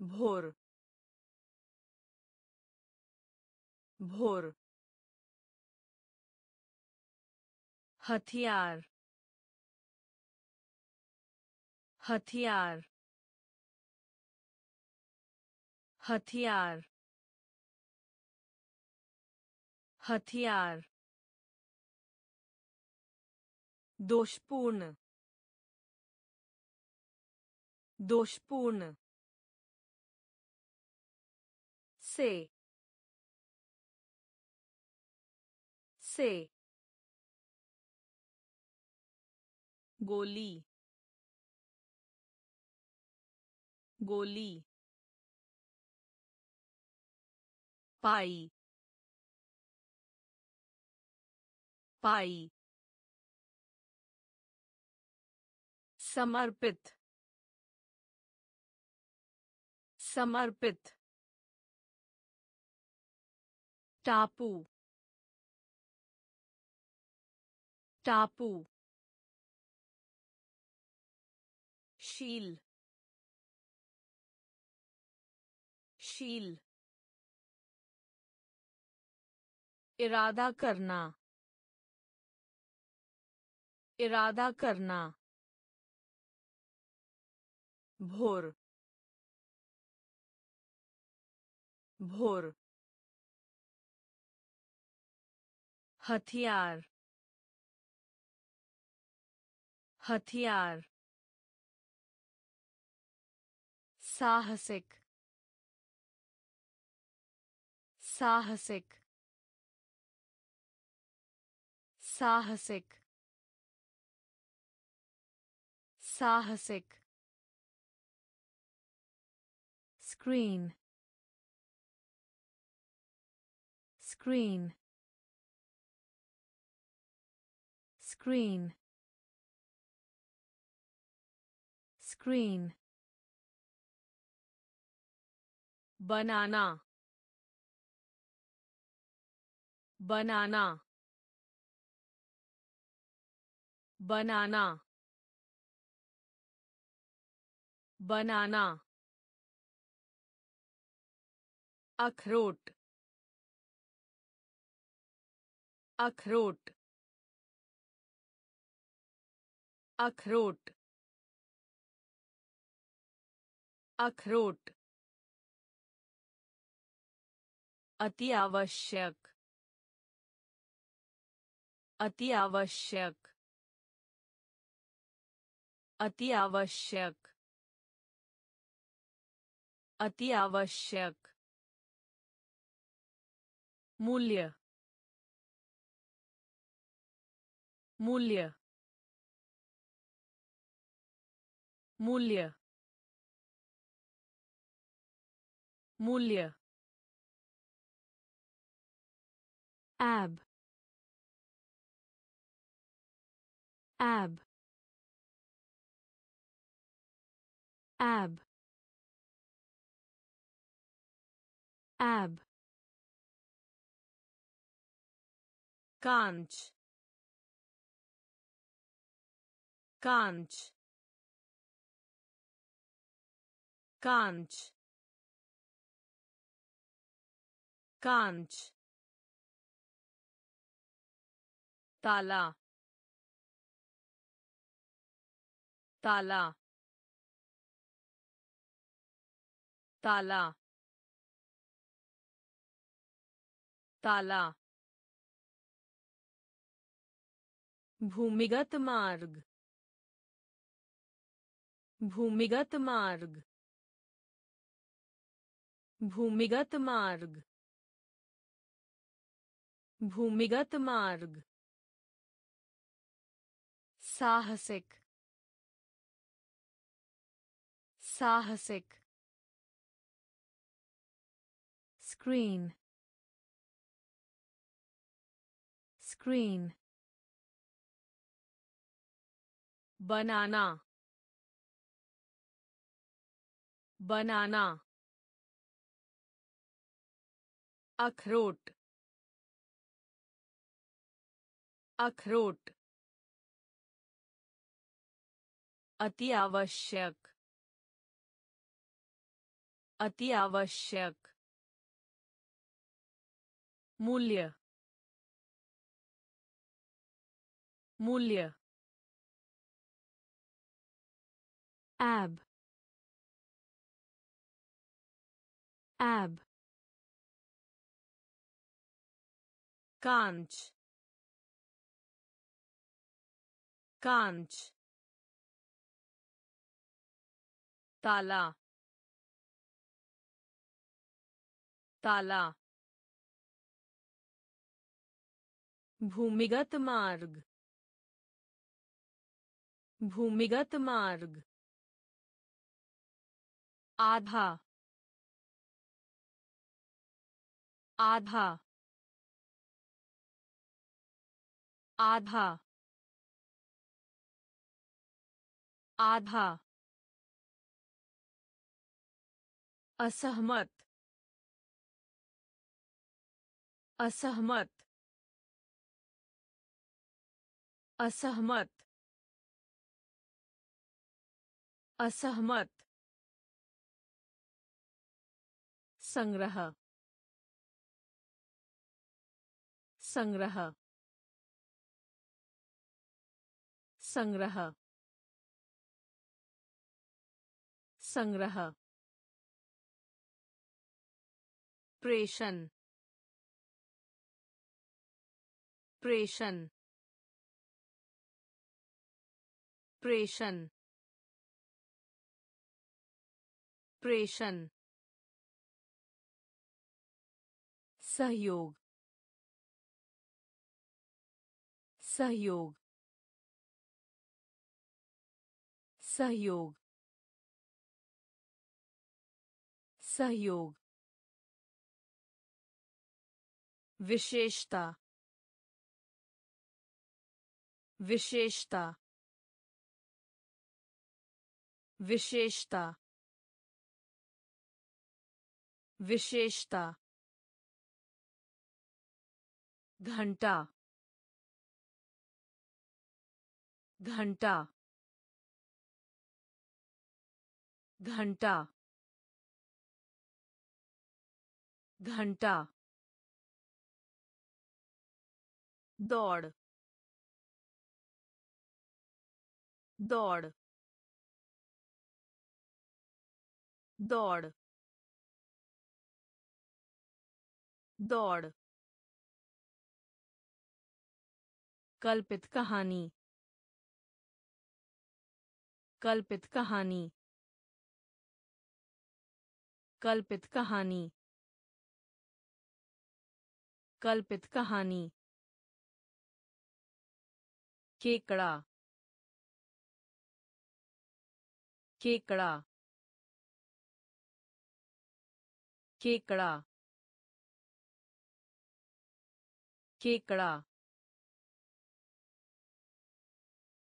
भोर भोर। हथियार हथियार हथियार। हथियार। दोषपूर्ण दोषपूर्ण से से गोली गोली पाई पाई समर्पित समर्पित टापू टापू शील शील इरादा करना इरादा करना भोर भोर हथियार हथियार साहसिक साहसिक साहसिक साहसिक। Screen screen screen screen banana banana banana banana अखरोट अखरोट अखरोट अखरोट अति आवश्यक अति आवश्यक अति आवश्यक अति आवश्यक मूल्य मूल्य मूल्य मूल्य ab ab ab ab कांच कांच कांच कांच ताला ताला ताला ताला भूमिगत मार्ग भूमिगत मार्ग भूमिगत मार्ग भूमिगत मार्ग। साहसिक साहसिक। Screen screen. बनाना बनाना अखरोट अखरोट अति आवश्यक अति आवश्यक मूल्य मूल्य ab. Ab. कांच कांच ताला ताला भूमिगत मार्ग भूमिगत मार्ग आधा आधा आधा आधा। असहमत असहमत असहमत असहमत। संग्रह संग्रह संग्रह संग्रह प्रेषण प्रेषण प्रेषण प्रेषण। सहयोग सहयोग सहयोग सहयोग विशेषता विशेषता विशेषता विशेषता घंटा घंटा घंटा घंटा। दौड़ दौड़। दौड़ दौड़। कल्पित कहानी। कल्पित कहानी। कल्पित कहानी। कल्पित कहानी। केकड़ा। केकड़ा। केकड़ा। केकड़ा।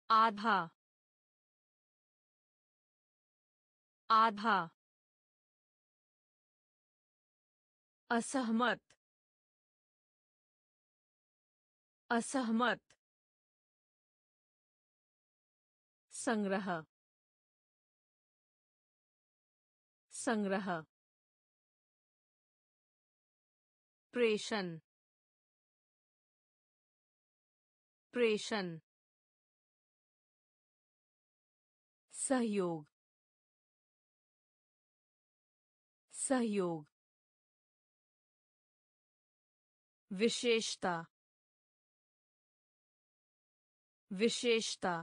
आधा आधा असहमत असहमत संग्रह संग्रह प्रेषण प्रेषण सहयोग सहयोग विशेषता विशेषता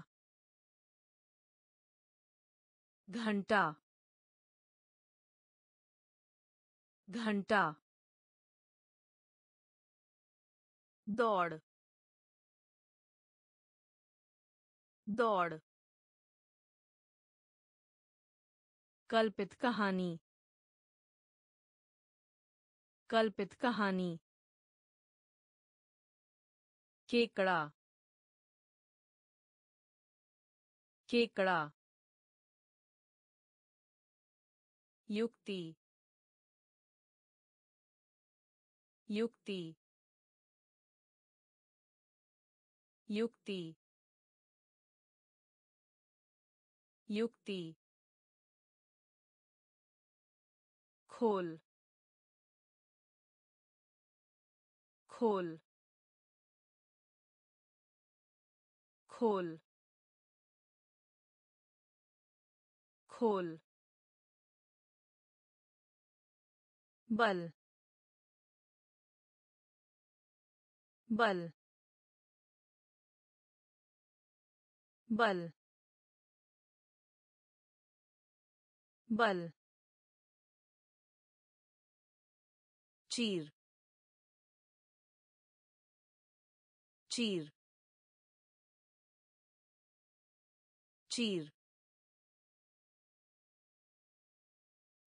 घंटा घंटा दौड़ दौड़ कल्पित कहानी। कल्पित कहानी। केकड़ा। केकड़ा। युक्ति। युक्ति। युक्ति। युक्ति। खोल खोल खोल खोल बल बल बल बल चीर चीर चीर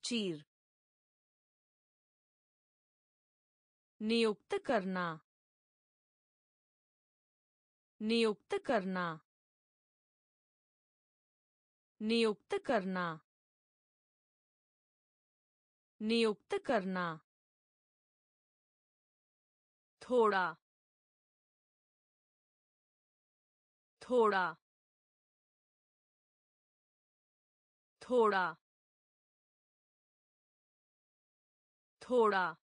चीर। नियुक्त करना नियुक्त करना नियुक्त करना नियुक्त करना। थोड़ा थोड़ा थोड़ा थोड़ा।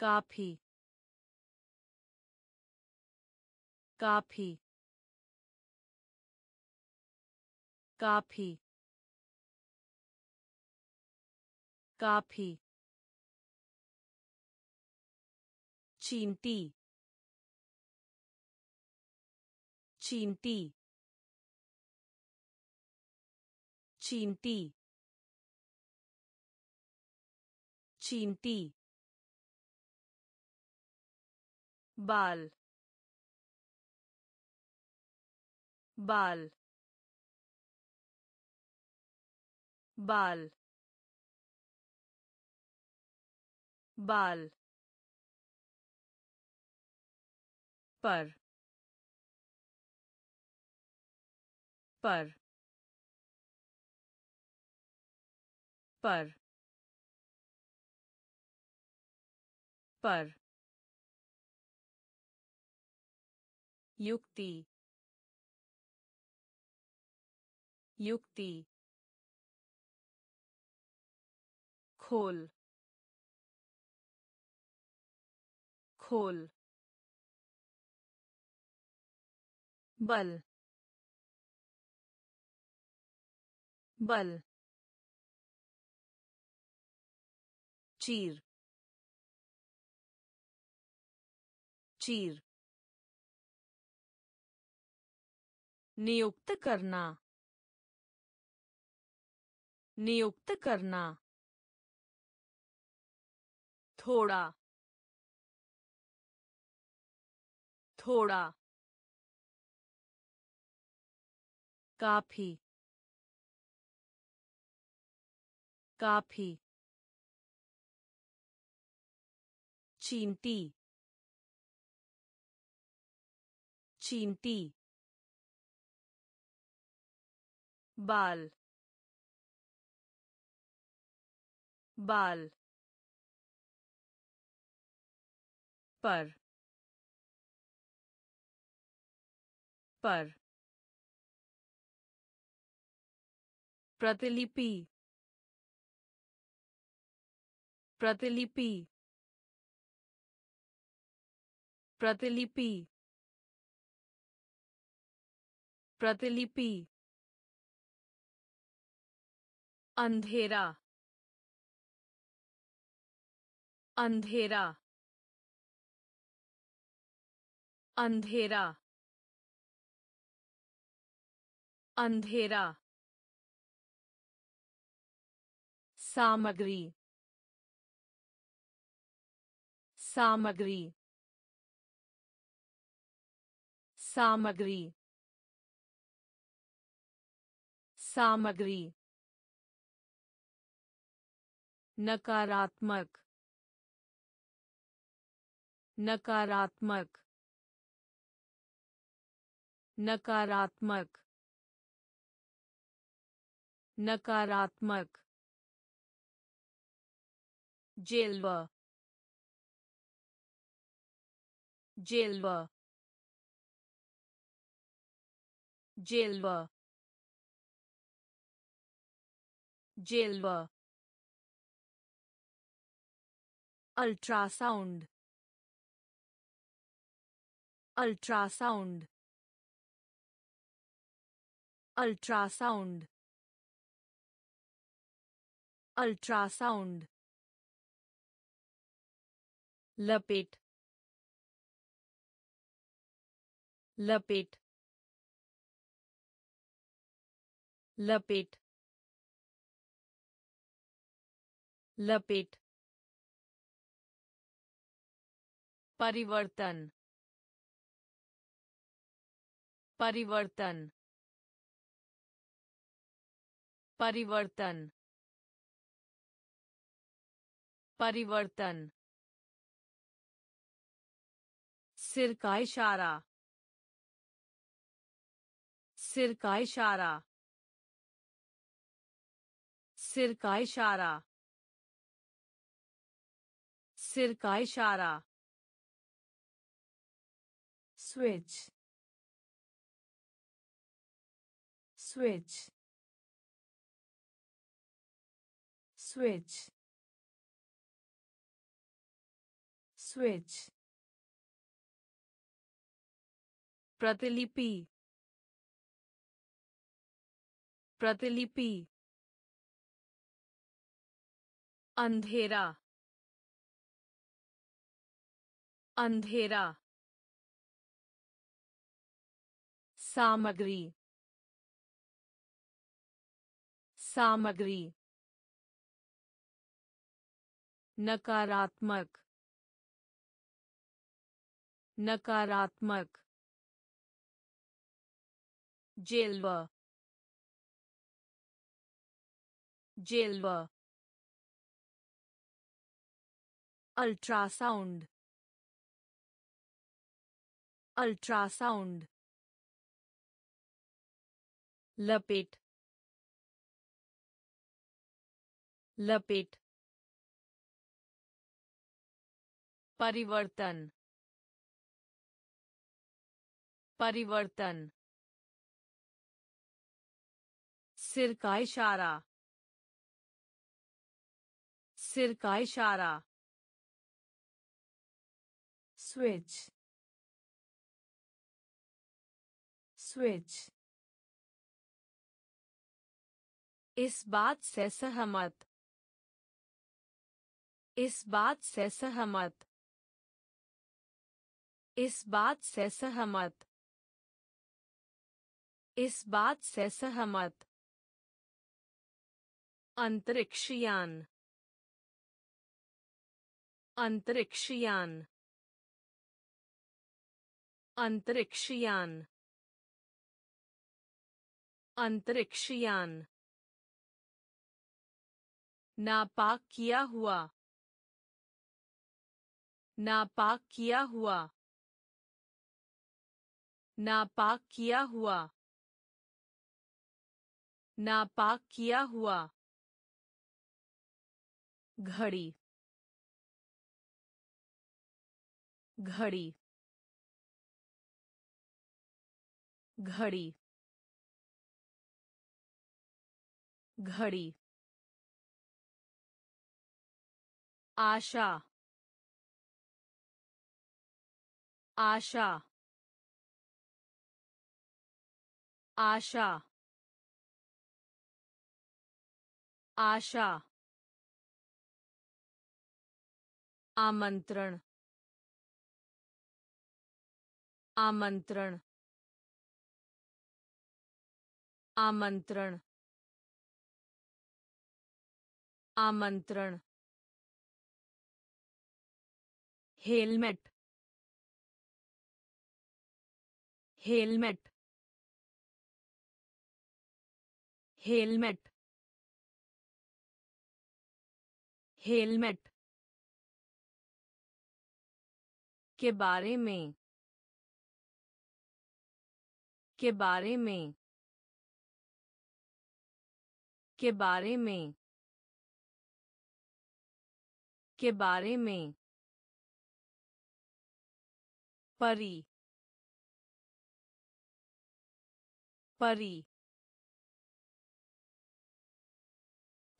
काफ़ी काफ़ी काफ़ी। काफ़ी। चींटी चींटी चींटी चींटी बाल बाल बाल बाल पर पर पर पर। युक्ति युक्ति। खोल खोल। बल बल चीर चीर नियुक्त करना नियुक्त करना थोड़ा थोड़ा काफ़ी। काफ़ी। चींटी। चींटी। बाल। बाल। पर। पर। प्रतिलिपि। प्रतिलिपि। प्रतिलिपि। प्रतिलिपि। अंधेरा। अंधेरा। अंधेरा। अंधेरा। सामग्री सामग्री सामग्री सामग्री नकारात्मक नकारात्मक नकारात्मक नकारात्मक Celvă. Celvă. Celvă. Celvă. Ultrasound. Ultrasound. Ultrasound. Ultrasound. लपेट लपेट लपेट लपेट। परिवर्तन परिवर्तन परिवर्तन। परिवर्तन। सिर का इशारा। सिर का इशारा। सिर का इशारा। सिर का इशारा। स्विच स्विच स्विच स्विच प्रतिलिपि। प्रतिलिपि। अंधेरा। अंधेरा। सामग्री। सामग्री। नकारात्मक। नकारात्मक। जेलव जेलव अल्ट्रासाउंड अल्ट्रासाउंड लपेट लपेट परिवर्तन परिवर्तन सिर का इशारा। सिर का इशारा। स्विच स्विच इस बात से सहमत। इस बात से सहमत। इस बात से सहमत। इस बात से सहमत। अंतरिक्षयान अंतरिक्षयान अंतरिक्षयान अंतरिक्षयान। नापाक किया हुआ, नापाक किया हुआ, नापाक किया हुआ, नापाक किया हुआ। घड़ी घड़ी घड़ी घड़ी आशा आशा आशा आशा आमंत्रण। आमंत्रण। आमंत्रण। आमंत्रण। हेलमेट। हेलमेट। हेलमेट। हेलमेट। के बारे में, के बारे में, के बारे में, के बारे में। परी परी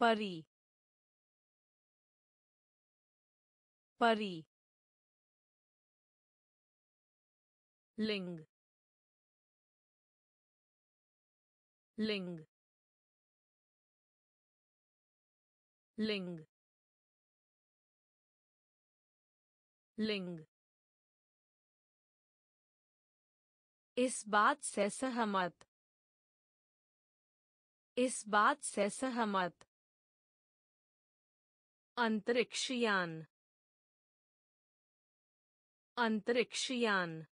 परी परी। लिंग। लिंग। लिंग। लिंग। इस बात से सहमत। इस बात से सहमत। अंतरिक्षयान अंतरिक्षयान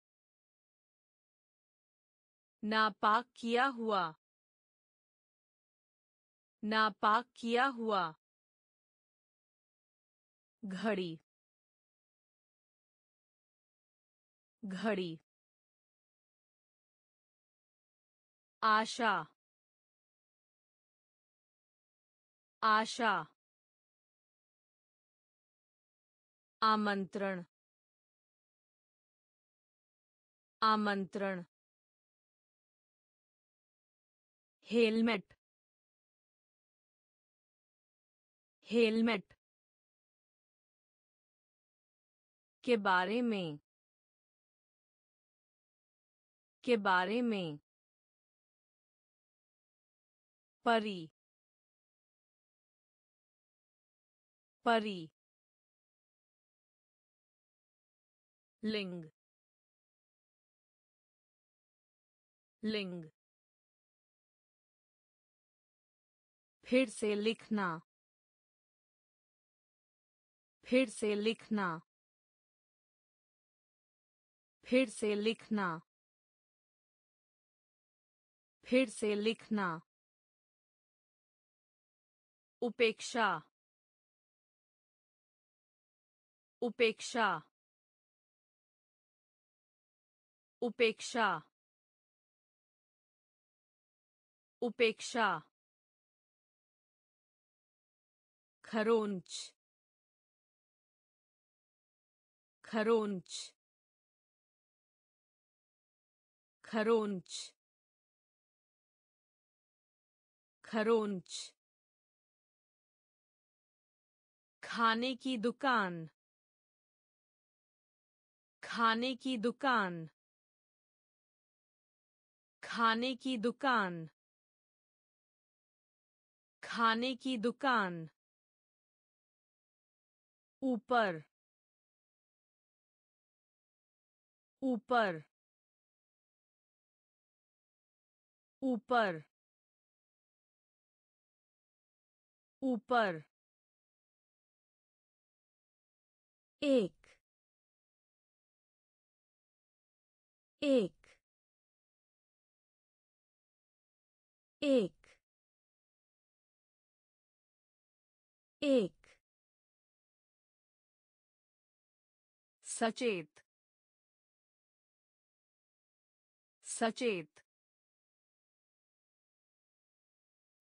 नापाक किया हुआ। नापाक किया हुआ। घड़ी। घड़ी। आशा। आशा। आमंत्रण। आमंत्रण। हेलमेट हेलमेट के बारे में. के बारे में. परी. परी. लिंग. लिंग. फिर से लिखना। फिर से लिखना। फिर से लिखना। फिर से लिखना। उपेक्षा। उपेक्षा। उपेक्षा। उपेक्षा। खरोंच खरोंच खरोंच खरोंच। खाने की दुकान, खाने की दुकान, खाने की दुकान, खाने की दुकान। ऊपर ऊपर ऊपर ऊपर। एक एक एक एक। सचेत सचेत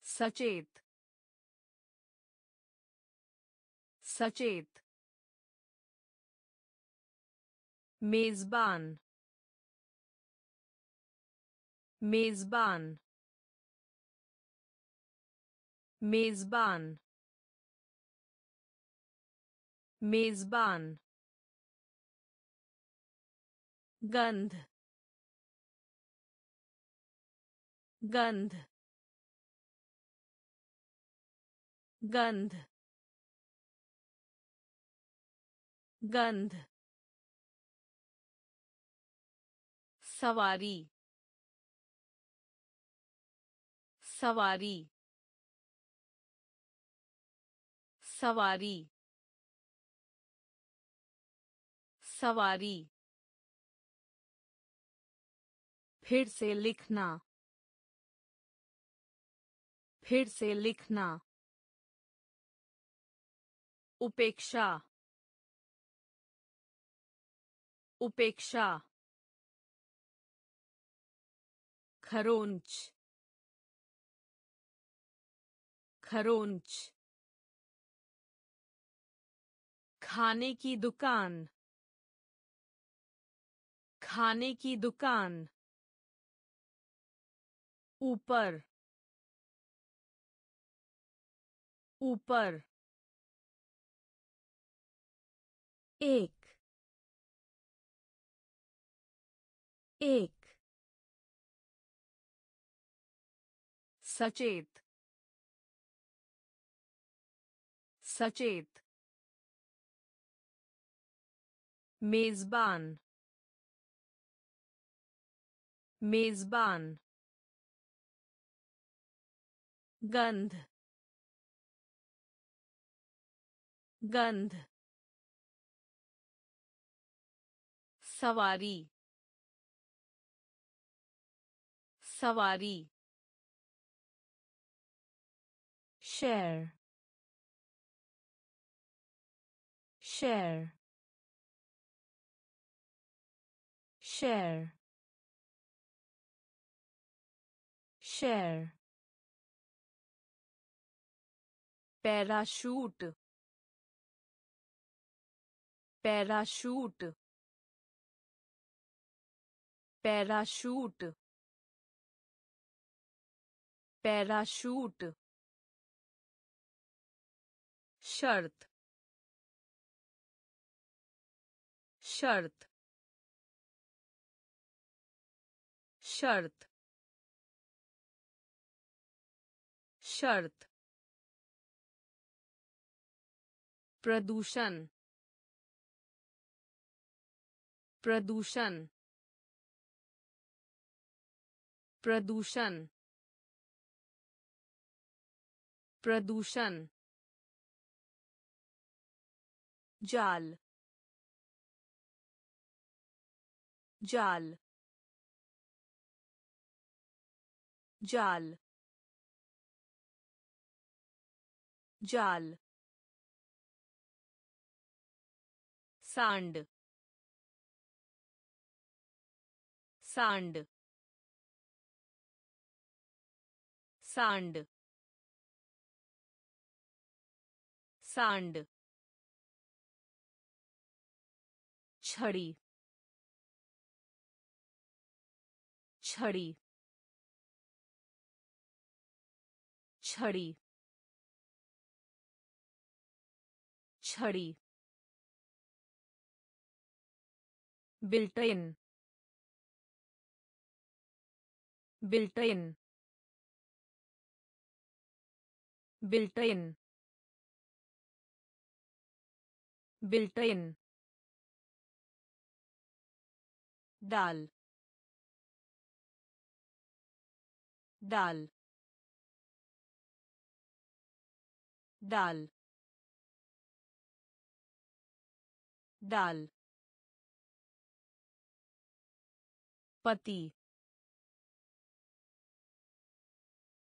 सचेत सचेत। मेजबान मेजबान मेजबान मेजबान। गंध गंध गंध गंध। सवारी सवारी सवारी। सवारी। फिर से लिखना। फिर से लिखना। उपेक्षा। उपेक्षा। खरोंच। खरोंच। खाने की दुकान। खाने की दुकान। ऊपर ऊपर एक एक सचेत सचेत मेजबान मेजबान गंध गंध सवारी सवारी share share share share parachute parachute parachute parachute शर्त शर्त शर्त शर्त प्रदूषण। प्रदूषण। प्रदूषण। प्रदूषण। जाल। जाल। जाल। जाल। सांड सांड सांड सांड छड़ी छड़ी छड़ी छड़ी built in built in built in built in दाल दाल दाल दाल पति।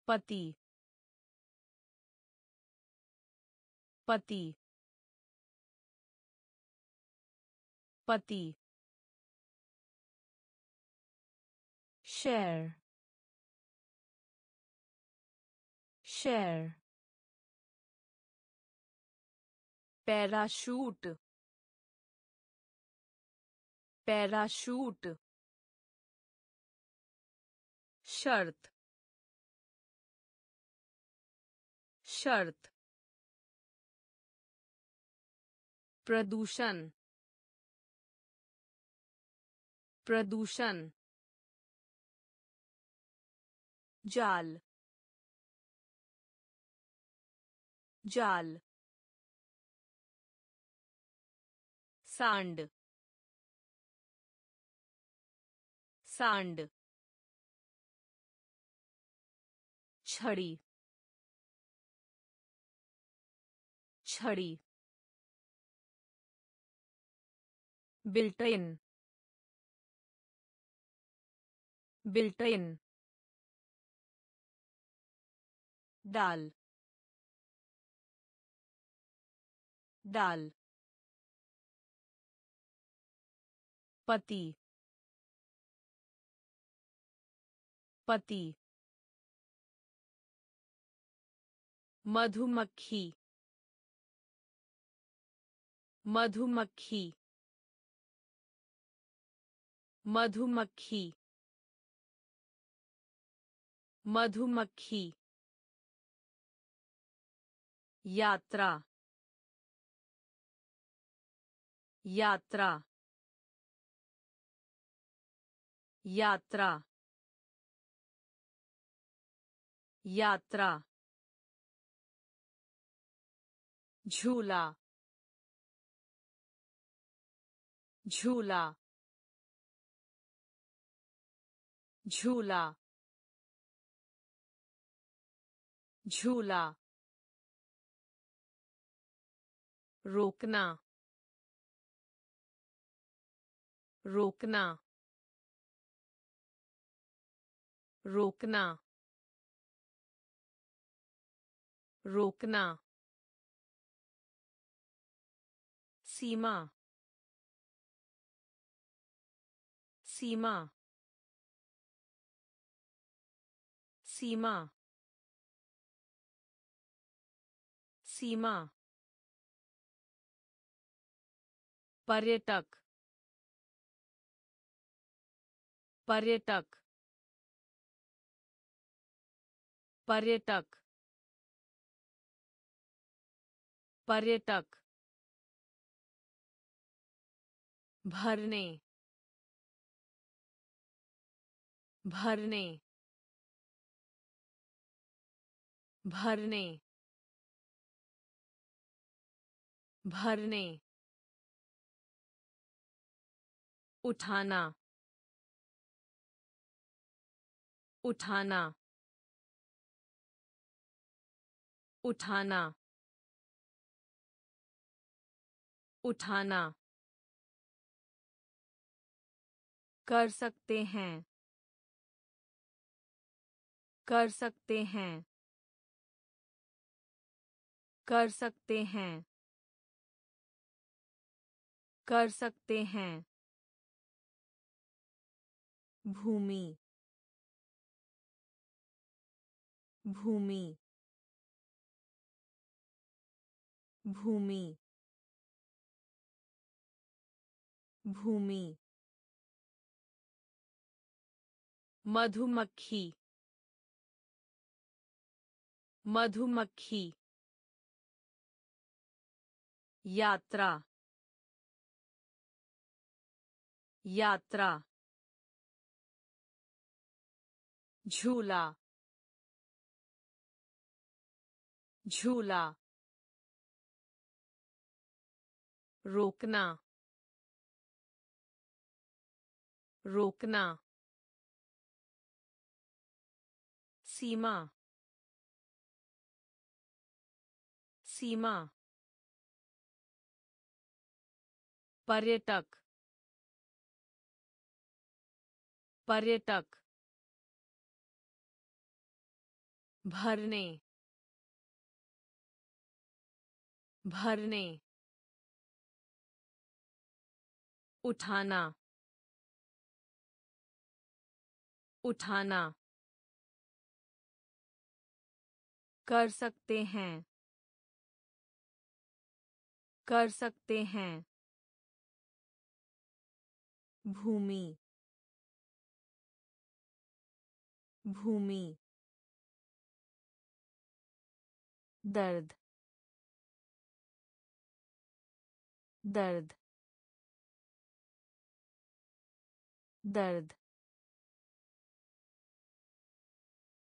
पति। पति। पति। share share parachute. पैराशूट। शर्त शर्त प्रदूषण प्रदूषण जाल जाल सांड सांड छड़ी। छड़ी। बिल्ट इन बिल्ट दाल। दाल। पति। पति। मधुमक्खी। मधुमक्खी। मधुमक्खी। मधुमक्खी। यात्रा। यात्रा। यात्रा। यात्रा। झूला झूला झूला झूला रोकना रोकना रोकना रोकना। सीमा। सीमा। सीमा। सीमा। पर्यटक। पर्यटक। पर्यटक। पर्यटक। भरने भरने भरने भरने उठाना उठाना उठाना उठाना कर सकते हैं। कर सकते हैं। कर सकते हैं। कर सकते हैं। भूमि। भूमि। भूमि। भूमि। मधुमक्खी। मधुमक्खी। यात्रा। यात्रा। झूला। झूला। रोकना। रोकना। सीमा। सीमा। पर्यटक। पर्यटक। भरने। भरने। उठाना। उठाना। कर सकते हैं। कर सकते हैं। भूमि। भूमि। दर्द। दर्द। दर्द।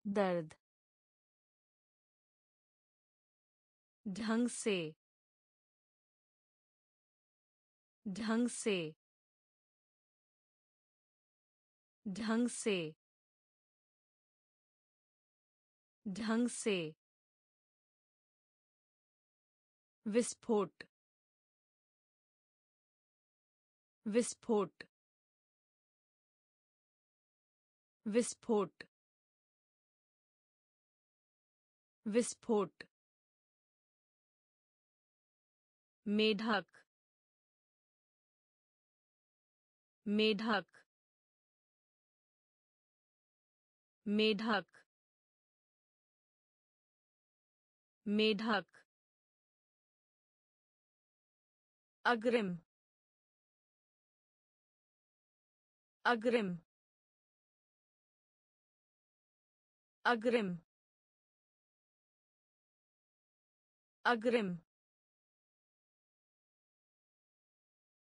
दर्द। ढंग से। ढंग से। ढंग से। ढंग से। विस्फोट। विस्फोट। विस्फोट। विस्फोट। मेढक मेढक मेढक मेढक अग्रिम अग्रिम अग्रिम अग्रिम।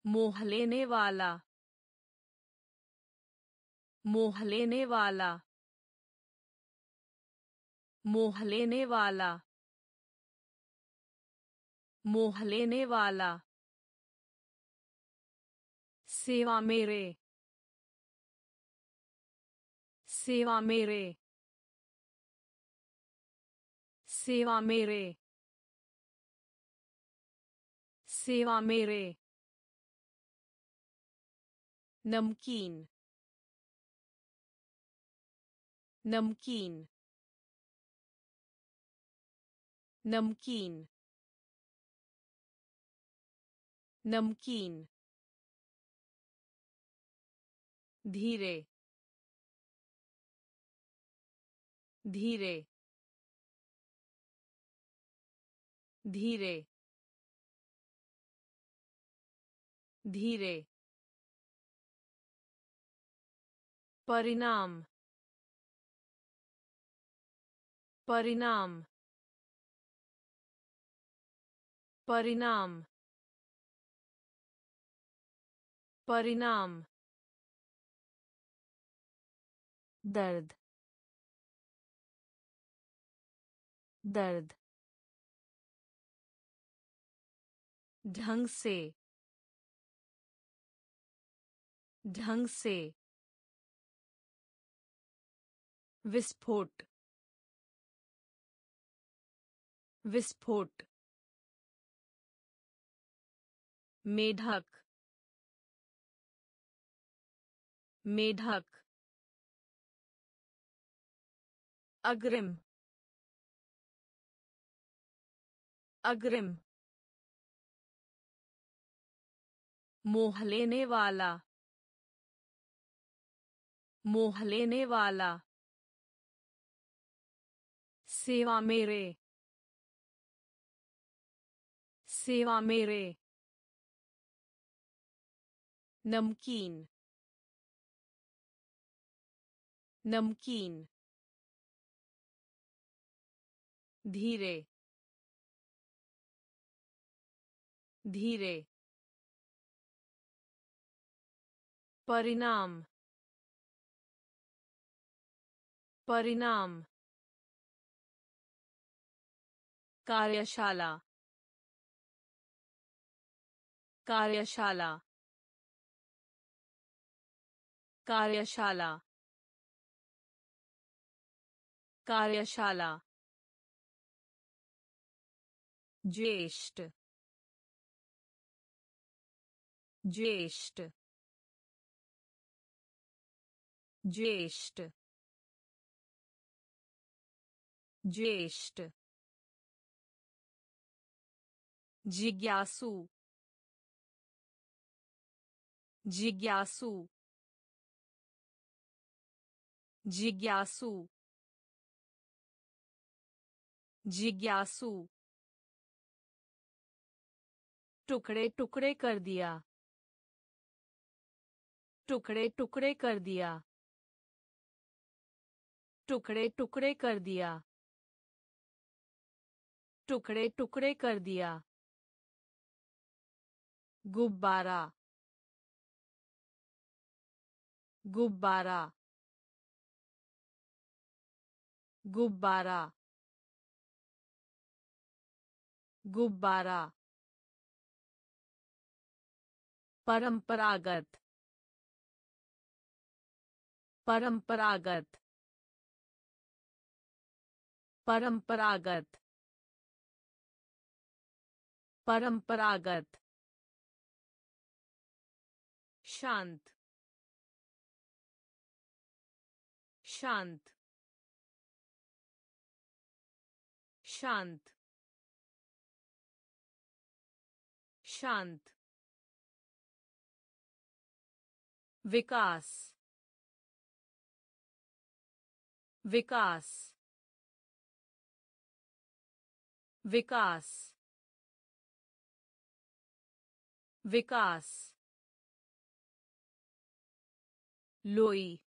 मोह लेने वाला। मोह लेने वाला। मोह लेने वाला। मोह लेने वाला। सेवा मेरे। सेवा मेरे। सेवा मेरे। सेवा मेरे। नमकीन। नमकीन। नमकीन। नमकीन। धीरे। धीरे। धीरे। धीरे। परिणाम परिणाम परिणाम परिणाम दर्द दर्द ढंग से ढंग से विस्फोट। विस्फोट। मेढक। मेढक। अग्रिम। अग्रिम। मोह लेने वाला। मोह लेने वाला। सेवा मेरे। सेवा मेरे। नमकीन। नमकीन। धीरे। धीरे। परिणाम। परिणाम। कार्यशाला। कार्यशाला। कार्यशाला। कार्यशाला। ज्येष्ठ। ज्येष्ठ। ज्येष्ठ। ज्येष्ठ। जिज्ञासु जिज्ञासु जिज्ञासु जिज्ञासु टुकड़े टुकड़े कर दिया टुकड़े टुकड़े कर दिया टुकड़े टुकड़े कर दिया टुकड़े टुकड़े कर दिया गुब्बारा। गुब्बारा। गुब्बारा। गुब्बारा। परंपरागत। परंपरागत। परंपरागत। परंपरागत। शांत। शांत। शांत। शांत। विकास। विकास। विकास। विकास। लोई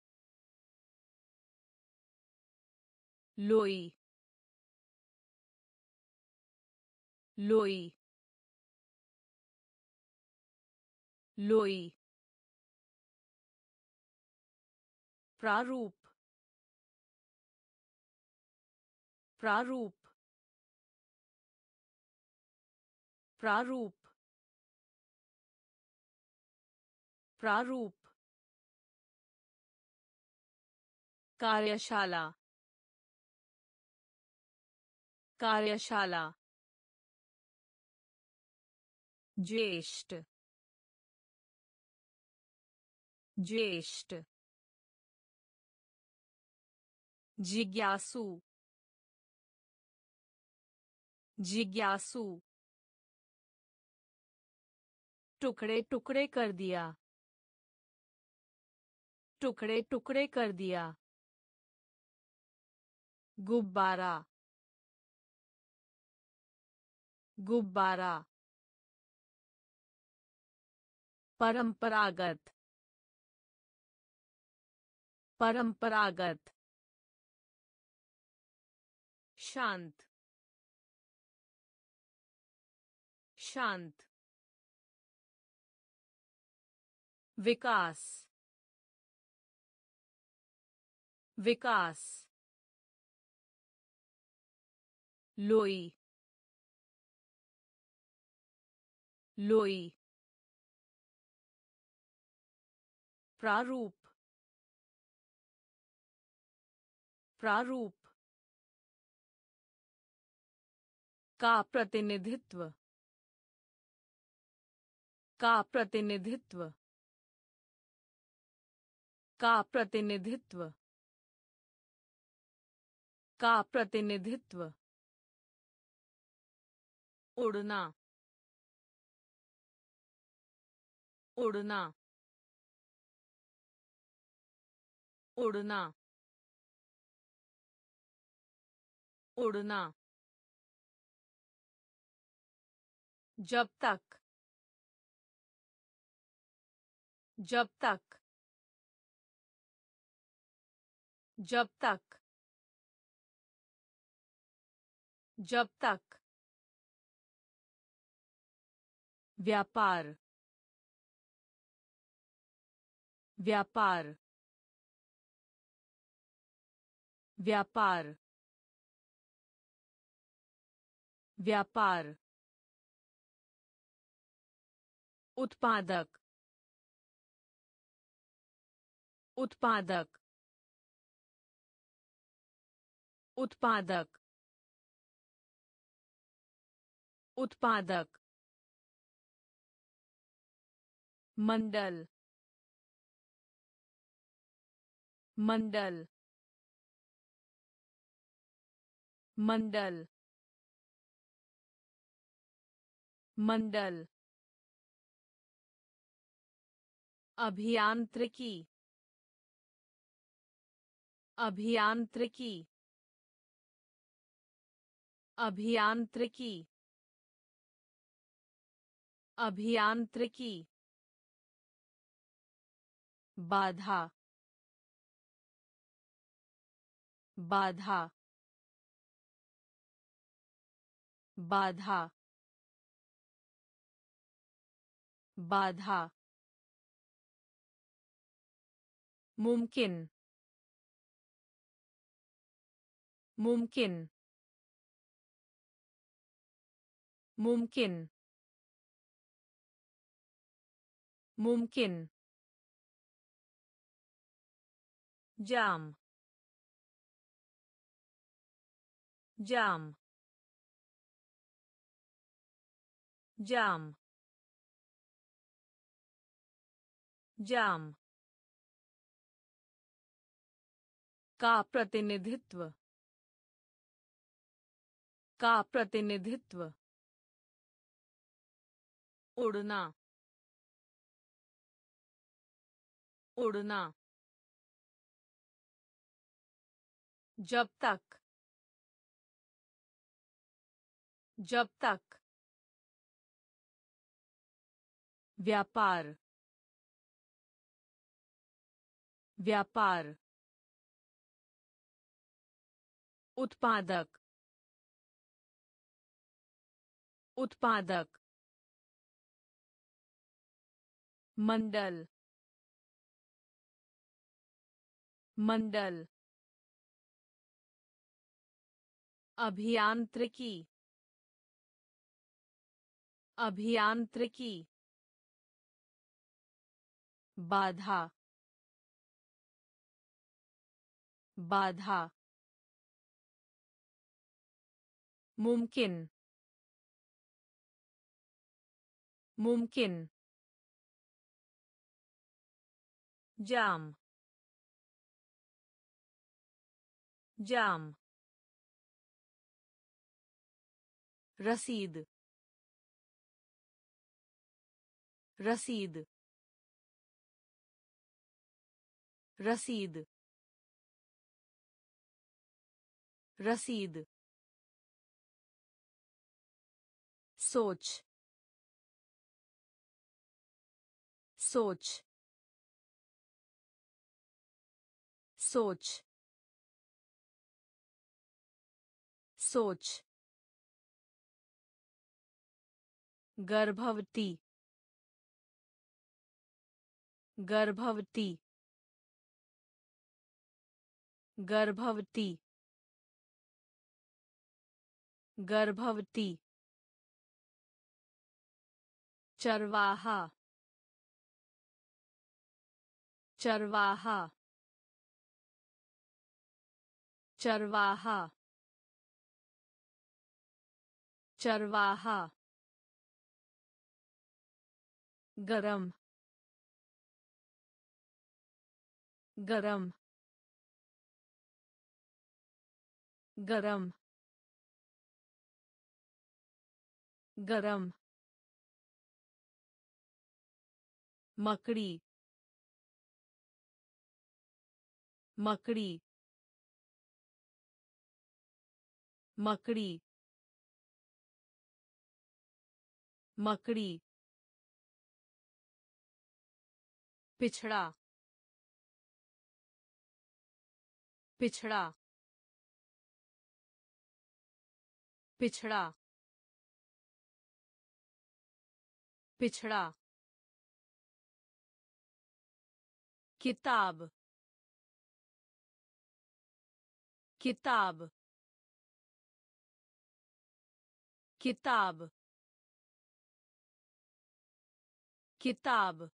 लोई लोई लोई प्रारूप प्रारूप प्रारूप प्रारूप कार्यशाला। कार्यशाला। ज्येष्ठ। ज्येष्ठ। जिज्ञासु। जिज्ञासु। टुकड़े टुकड़े कर दिया। टुकड़े टुकड़े कर दिया। गुब्बारा। गुब्बारा। परंपरागत। परंपरागत। शांत। शांत। विकास। विकास। लोई लोई प्रारूप प्रारूप का प्रतिनिधित्व का प्रतिनिधित्व का प्रतिनिधित्व का प्रतिनिधित्व उड़ना उड़ना उड़ना उड़ना। जब तक जब तक जब तक जब तक। व्यापार व्यापार व्यापार व्यापार उत्पादक उत्पादक उत्पादक उत्पादक मंडल मंडल मंडल मंडल अभियांत्रिकी अभियांत्रिकी अभियांत्रिकी अभियांत्रिकी. बाधा बाधा बाधा बाधा। मुमकिन मुमकिन मुमकिन मुमकिन। जाम जाम जाम जाम। का प्रतिनिधित्व का प्रतिनिधित्व। उड़ना उड़ना। जब तक। जब तक। व्यापार। व्यापार। उत्पादक। उत्पादक। मंडल। मंडल। अभियांत्रिकी अभियांत्रिकी बाधा बाधा मुमकिन मुमकिन जाम जाम रसीद रसीद रसीद रसीद। सोच सोच। सोच सोच। गर्भवती। गर्भवती। गर्भवती। गर्भवती। चरवाहा। चरवाहा। चरवाहा। चरवाहा। गरम गरम गरम गरम मकड़ी मकड़ी मकड़ी मकड़ी पिछड़ा। पिछड़ा। पिछड़ा। पिछड़ा। किताब। किताब। किताब। किताब।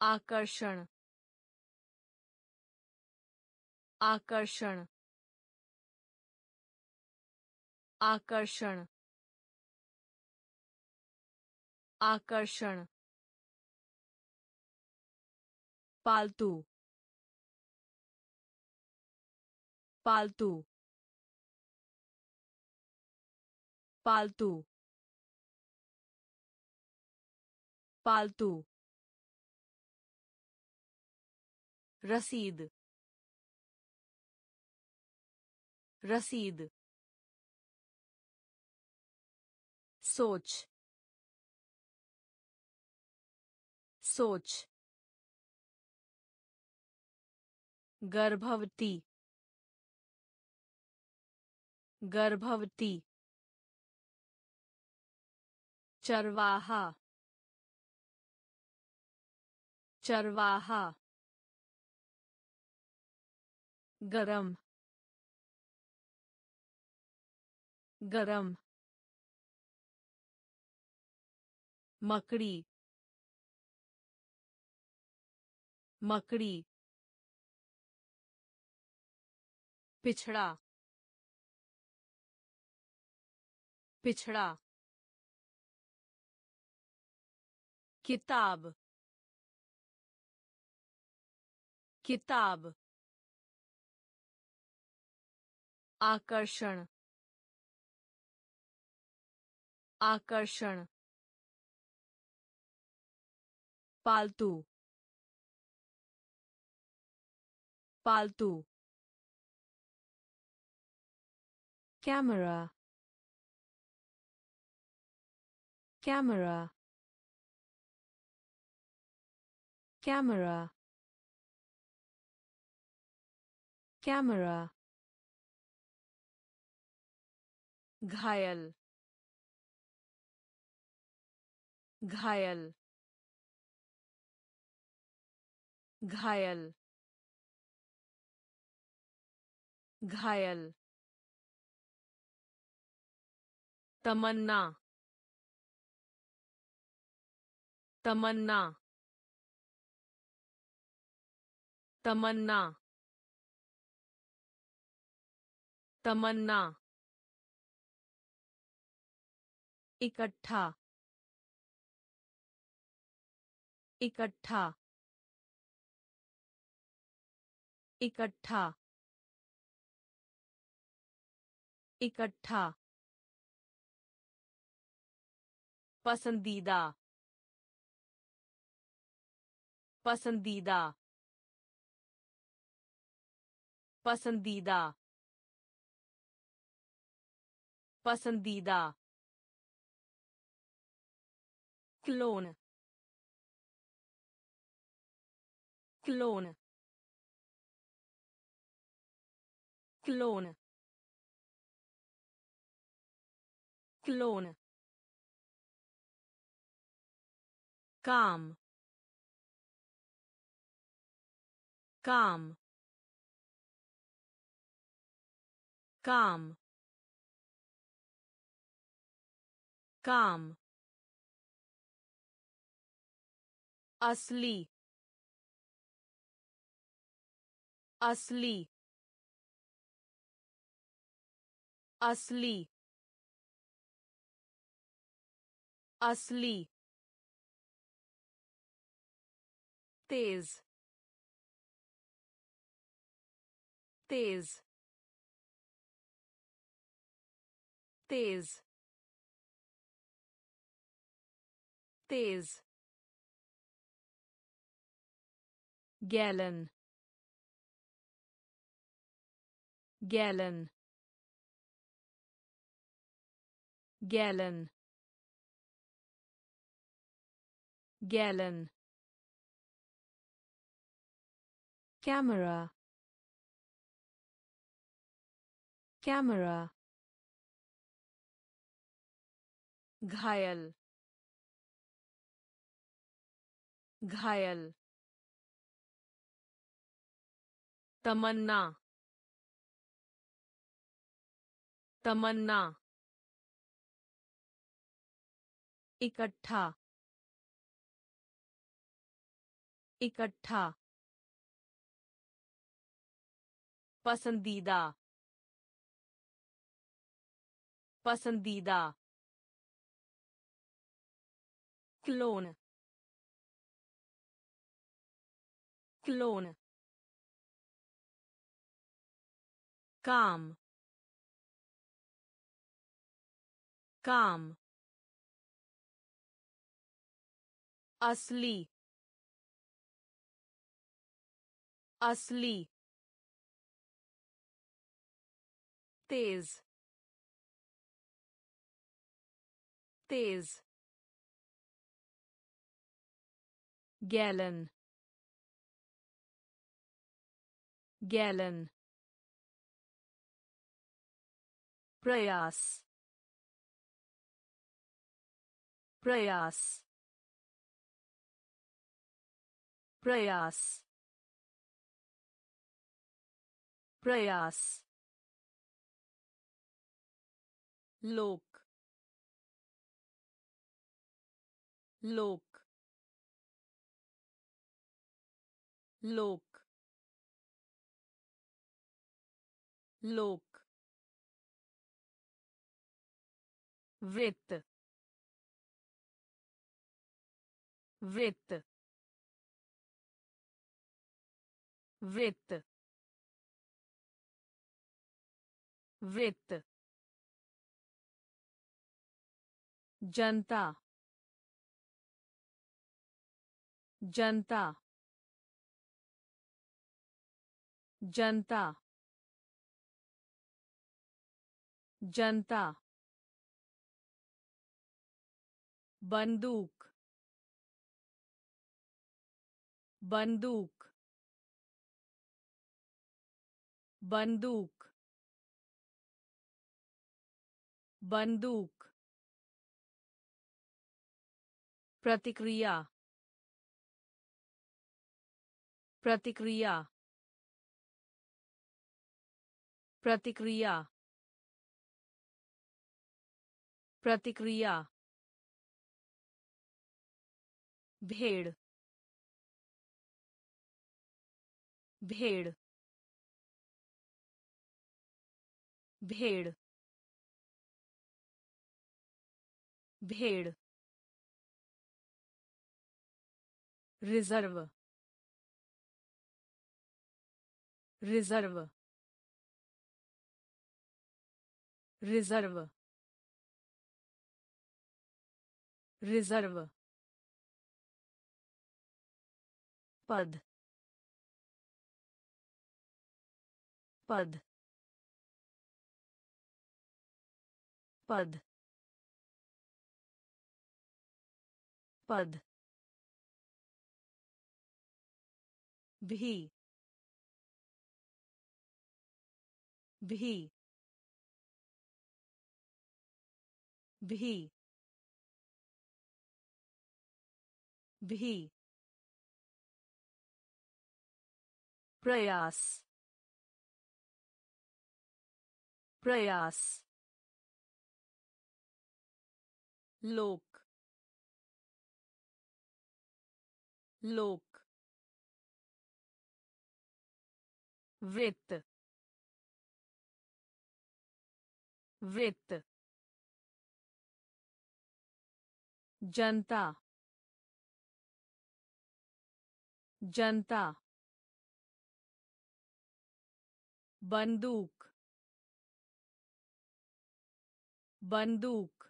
आकर्षण आकर्षण आकर्षण आकर्षण। पालतू पालतू पालतू। पालतू। रसीद रसीद सोच सोच गर्भवती गर्भवती चरवाहा चरवाहा गरम गरम मकड़ी मकड़ी पिछड़ा पिछड़ा किताब किताब आकर्षण आकर्षण पालतू पालतू camera camera camera camera घायल। घायल। घायल। घायल। तमन्ना। तमन्ना। तमन्ना। तमन्ना। इकट्ठा। इकट्ठा। इकट्ठा। इकट्ठा। पसंदीदा। पसंदीदा। पसंदीदा। पसंदीदा। Clone. Clone. Clone. Clone. Calm. Calm. Calm. Calm. असली। असली। असली। असली। तेज। तेज। तेज। तेज। gallon gallon gallon gallon camera camera घायल घायल तमन्ना। तमन्ना। इकट्ठा। इकट्ठा। पसंदीदा। पसंदीदा। क्लोन। क्लोन। काम काम असली असली तेज तेज गैलन गैलन प्रयास। प्रयास। प्रयास। प्रयास। लोक। लोक। लोक। लोक। वृत्त वृत्त वृत्त वृत्त जनता जनता जनता जनता बंदूक बंदूक बंदूक बंदूक प्रतिक्रिया प्रतिक्रिया प्रतिक्रिया प्रतिक्रिया। भेड़ भेड़ भेड़ भेड़ रिज़र्व रिज़र्व रिज़र्व रिज़र्व पद पद पद पद भी भी भी भी प्रयास। प्रयास। लोक। लोक। वृत्त। वृत्त। जनता। जनता। बंदूक बंदूक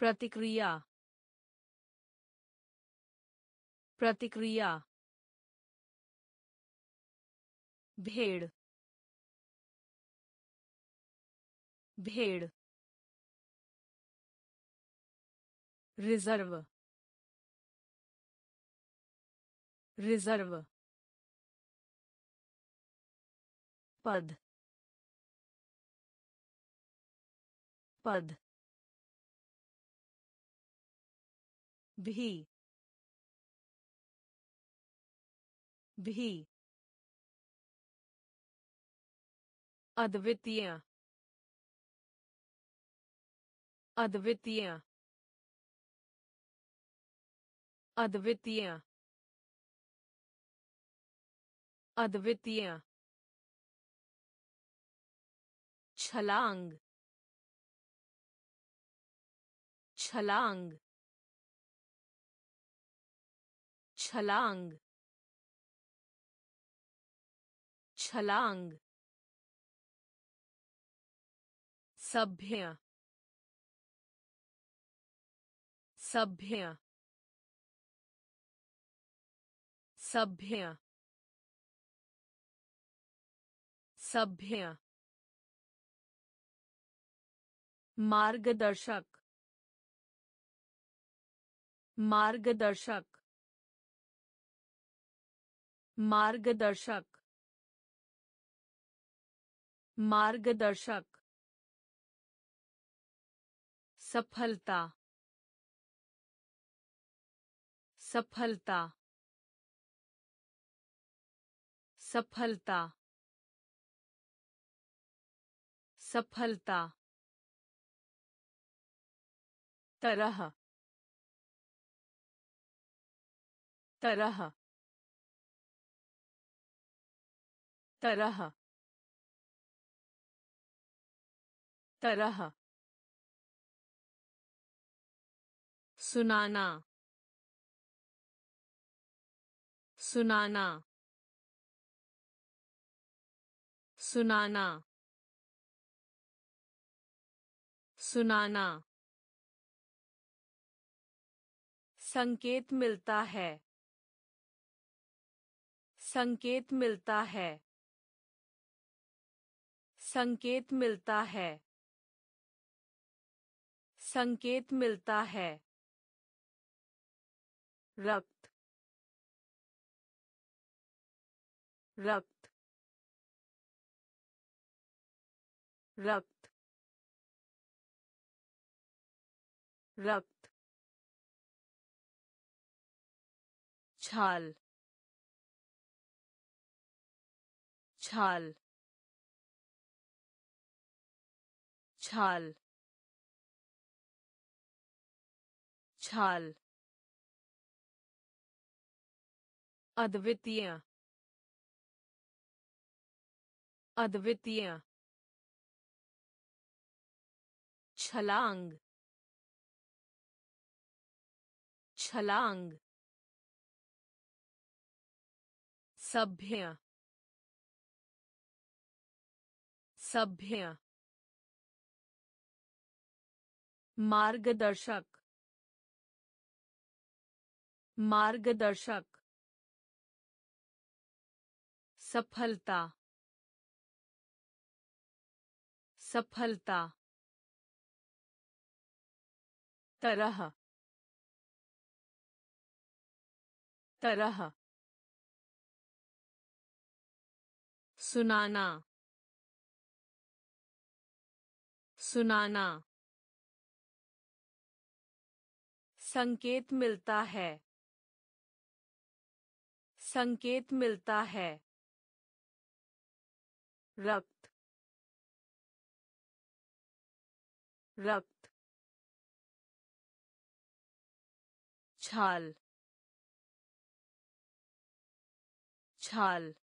प्रतिक्रिया प्रतिक्रिया भेड़ भेड़ रिज़र्व रिज़र्व पद पद भी भी अद्वितीय अद्वितीय अद्वितीय अद्वितीय छलांग। छलांग। छलांग। छलांग। सभ्य। सभ्य। सभ्य। सभ्य। मार्गदर्शक मार्गदर्शक मार्गदर्शक मार्गदर्शक सफलता सफलता सफलता सफलता। तरह। तरह। तरह। तरह। सुनाना। सुनाना। सुनाना। सुनाना। संकेत मिलता है। संकेत मिलता है। संकेत मिलता है। संकेत मिलता है। रक्त। रक्त। रक्त। रक्त। छाल। छाल। छाल। छाल। अद्वितीय। अद्वितीय। छलांग। छलांग। सभ्य सभ्य मार्गदर्शक मार्गदर्शक सफलता सफलता तरह तरह। सुनाना। सुनाना। संकेत मिलता है। संकेत मिलता है। रक्त। रक्त। छाल। छाल।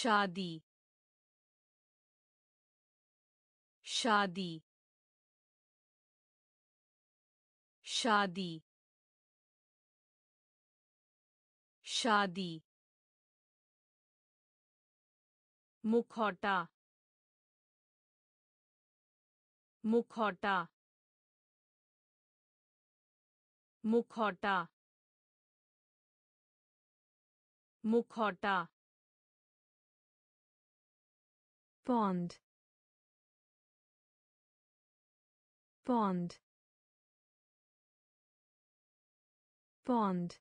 शादी। शादी। शादी। शादी। मुखौटा। मुखौटा। मुखौटा। मुखौटा। Pond pond pond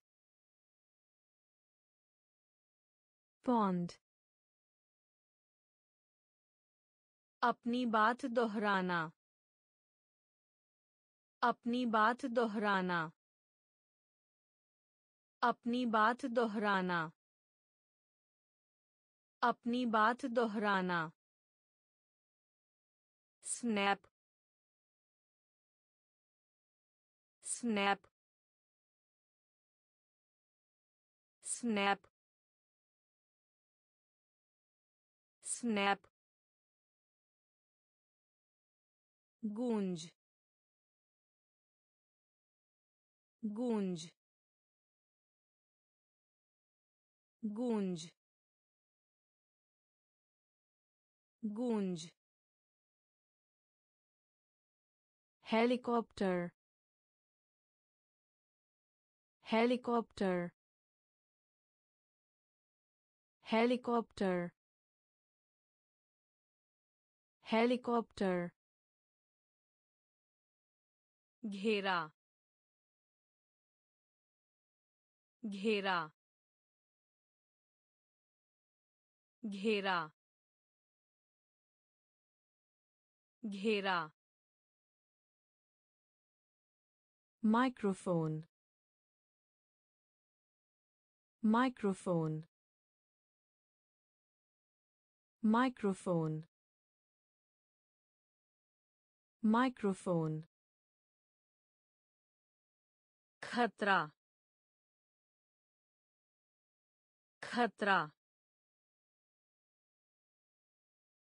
pond अपनी बात दोहराना। अपनी बात दोहराना। अपनी बात दोहराना। अपनी बात दोहराना। snap. Snap. Snap. Snap. Gunj. Gunj. Gunj. Gunj. Helicopter helicopter helicopter helicopter घेरा घेरा घेरा घेरा microphone microphone microphone microphone खतरा खतरा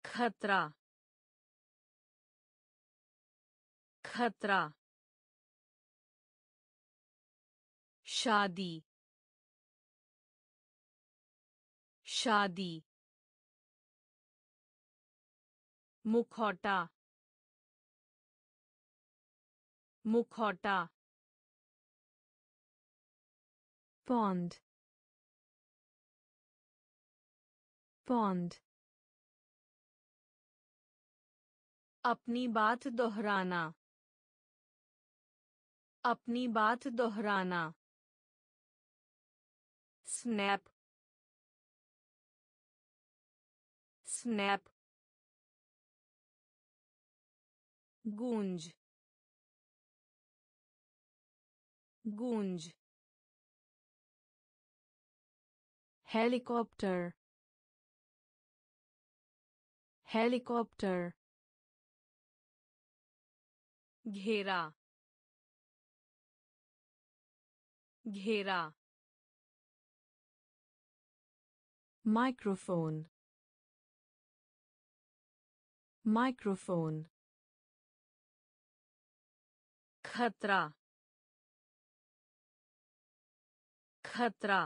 खतरा खतरा शादी। शादी। मुखौटा। मुखौटा। pond pond अपनी बात दोहराना। अपनी बात दोहराना। Snap snap गूंज गूंज helicopter helicopter घेरा घेरा microphone microphone खतरा खतरा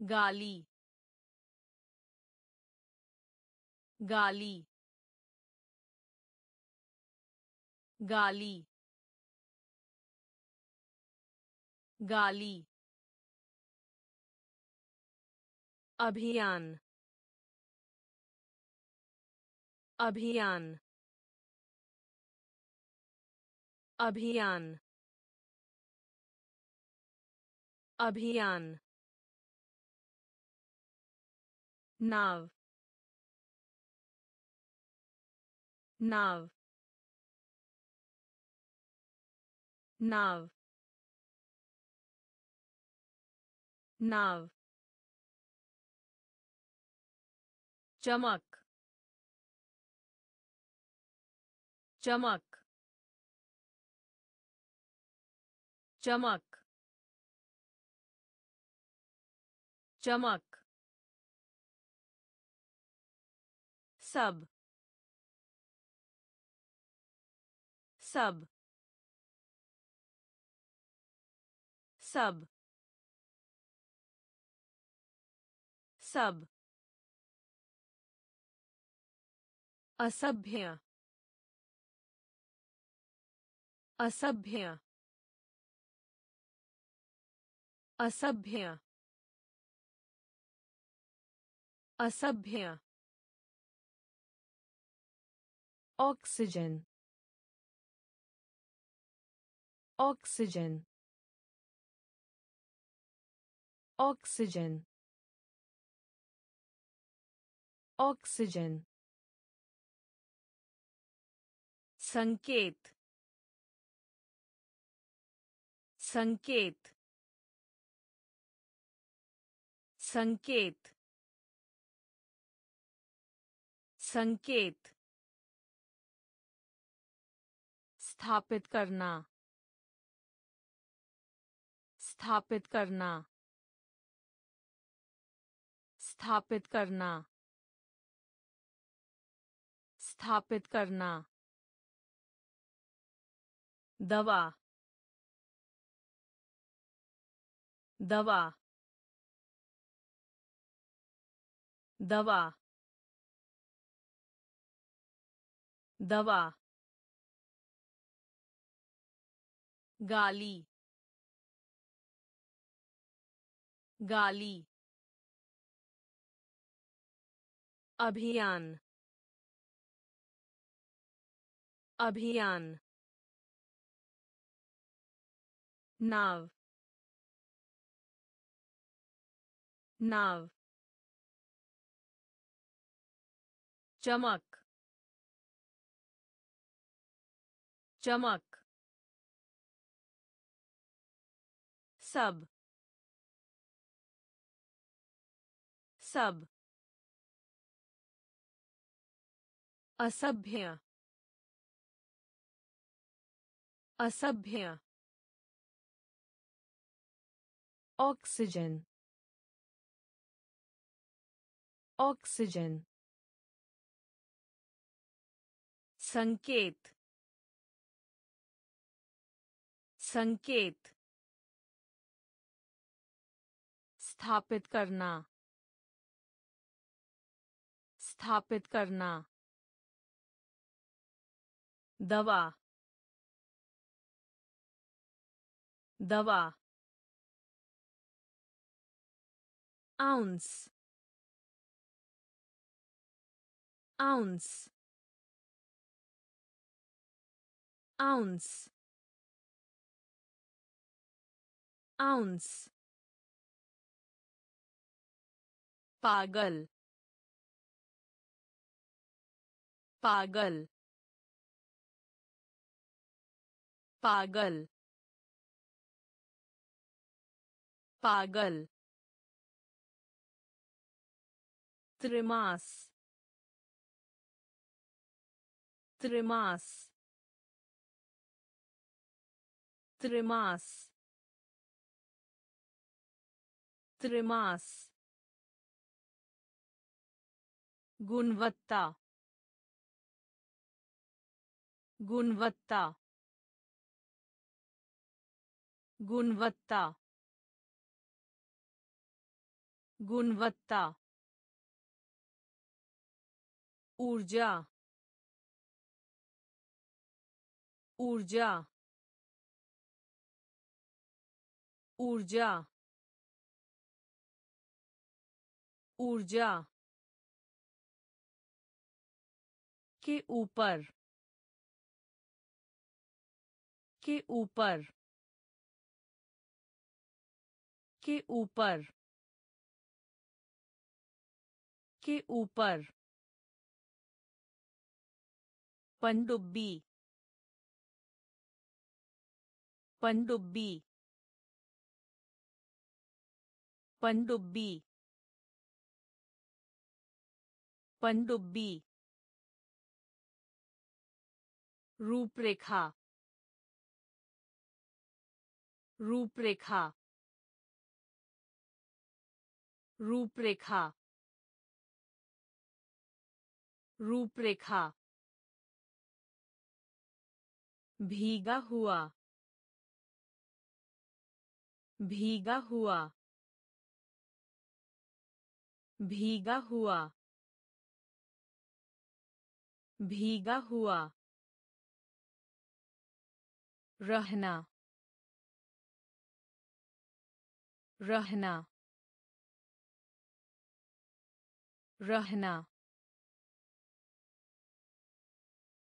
गाली गाली गाली गाली अभियान अभियान अभियान अभियान नाव नाव नाव नाव चमक चमक चमक चमक सब सब सब सब असभ्य असभ्य असभ्य असभ्य oxygen oxygen oxygen oxygen संकेत संकेत संकेत संकेत स्थापित करना स्थापित करना स्थापित करना स्थापित करना। दवा दवा दवा दवा गाली गाली अभियान अभियान नाव नाव चमक चमक सब सब असभ्य असभ्य oxygen. Oxygen. संकेत संकेत स्थापित करना स्थापित करना दवा दवा ounce ounce ounce ounce पागल पागल पागल पागल त्रिमास त्रिमास त्रिमास त्रिमास गुणवत्ता गुणवत्ता गुणवत्ता गुणवत्ता ऊर्जा ऊर्जा ऊर्जा ऊर्जा के ऊपर के ऊपर के ऊपर के ऊपर। पनडुब्बी। पनडुब्बी। पनडुब्बी। पनडुब्बी। रूपरेखा। रूपरेखा। रूपरेखा। रूपरेखा। भीगा हुआ भीगा हुआ भीगा हुआ भीगा हुआ रहना रहना रहना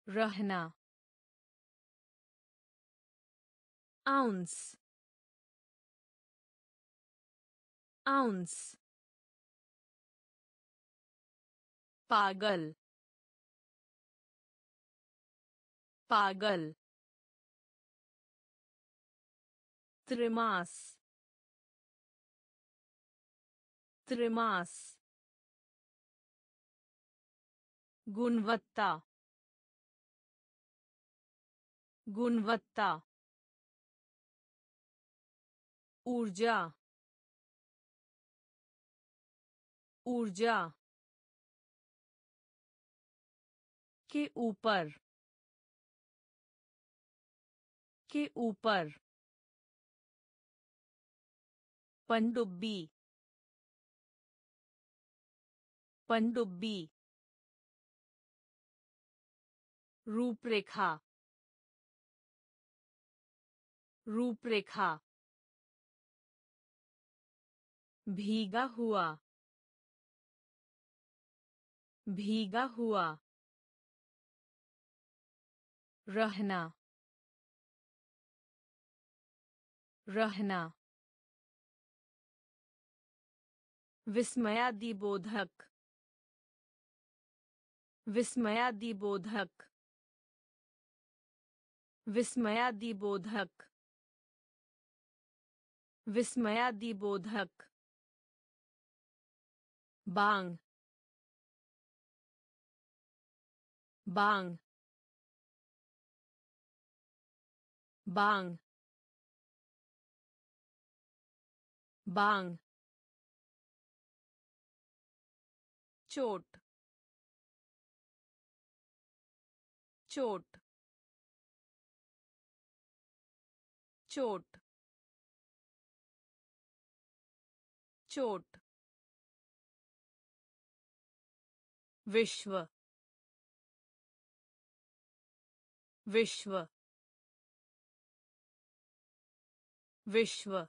रहना। Ounce. Ounce. पागल पागल त्रिमास त्रिमास गुणवत्ता गुणवत्ता ऊर्जा ऊर्जा के ऊपर के ऊपर पनडुब्बी पनडुब्बी रूपरेखा रूपरेखा भीगा हुआ भीगा हुआ रहना रहना विस्मयादिबोधक विस्मयादिबोधक विस्मयादिबोधक विस्मयादिबोधक। बांग बांग बांग बांग चोट चोट चोट चोट विश्व विश्व विश्व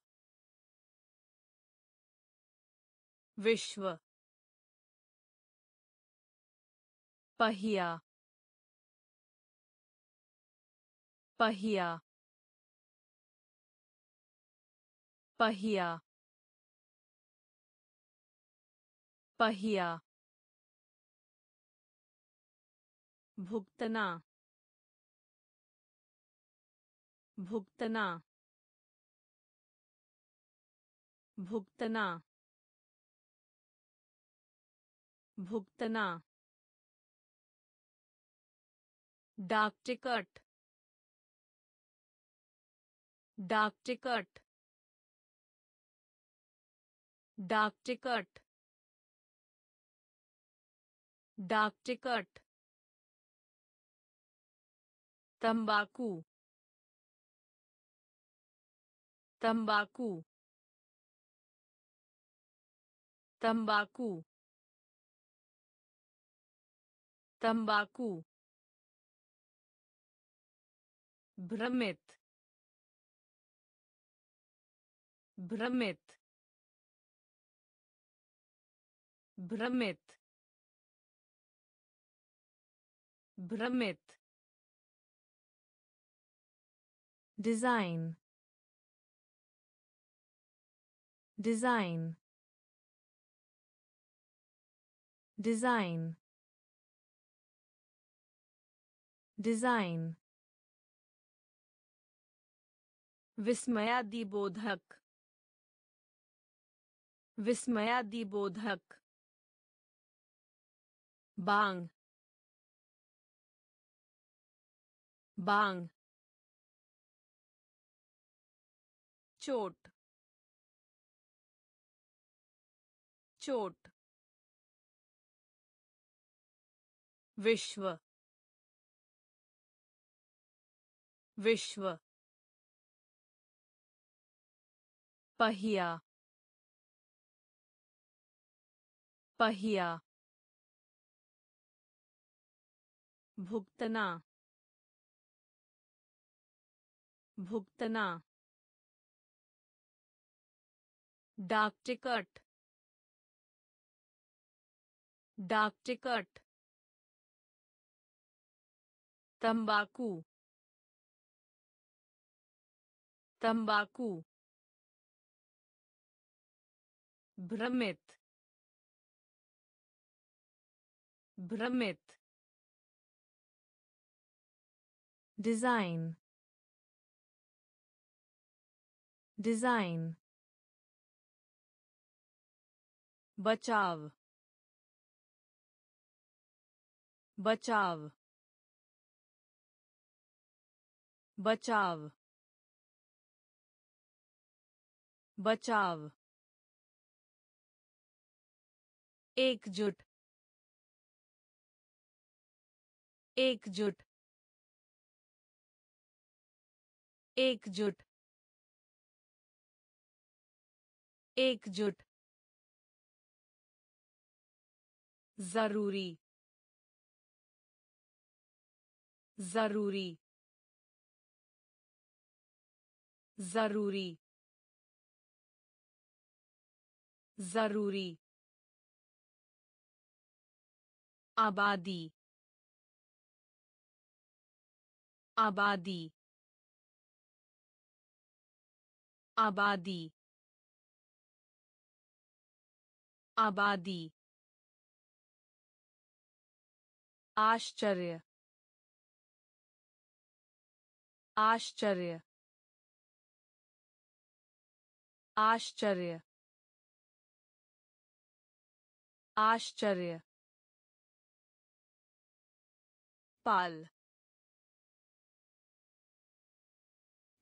विश्व। पहिया पहिया पहिया। पहिया। भुगतना भुगतना भुगतना भुगतना डाक टिकट डाक टिकट डाक टिकट डाक टिकट तंबाकू तंबाकू तंबाकू तंबाकू भ्रमित भ्रमित भ्रमित भ्रमित design design design design विस्मयादिबोधक विस्मयादिबोधक बांग बांग चोट। चोट। विश्व। विश्व। पहिया। पहिया। भुगतना। भुगतना। डाक टिकट डाक टिकट तंबाकू तंबाकू भ्रमित भ्रमित design design बचाव बचाव बचाव बचाव। एकजुट एकजुट एकजुट एकजुट। ज़रूरी। ज़रूरी। ज़रूरी। ज़रूरी। आबादी। आबादी। आबादी। आबादी। आश्चर्य। आश्चर्य। आश्चर्य। आश्चर्य। पाल।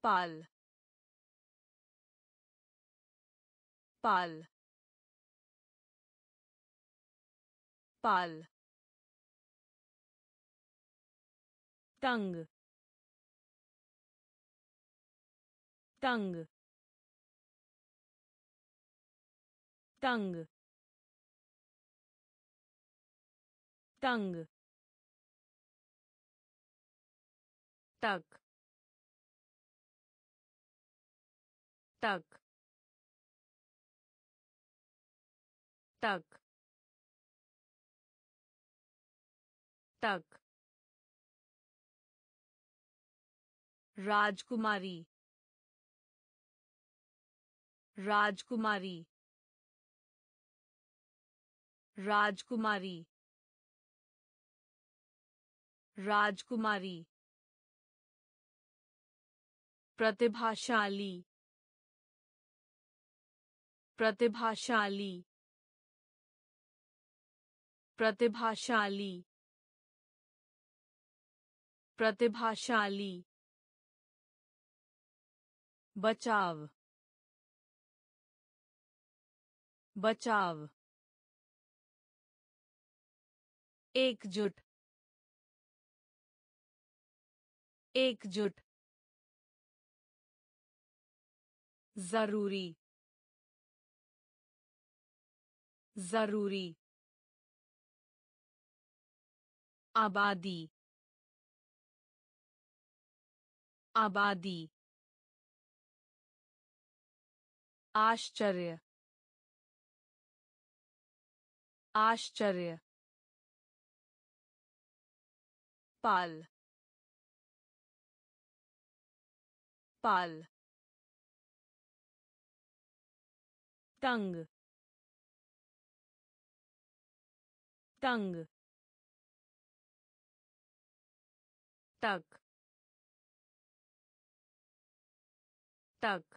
पाल। पाल। पाल। तंग तंग तंग तंग तक तक तक तक राजकुमारी। राजकुमारी। राजकुमारी। राजकुमारी। प्रतिभाशाली। प्रतिभाशाली। प्रतिभाशाली। प्रतिभाशाली। बचाव बचाव एकजुट एकजुट ज़रूरी ज़रूरी आबादी आबादी आश्चर्य। आश्चर्य। पाल। पाल। तंग। तंग। तक। तक।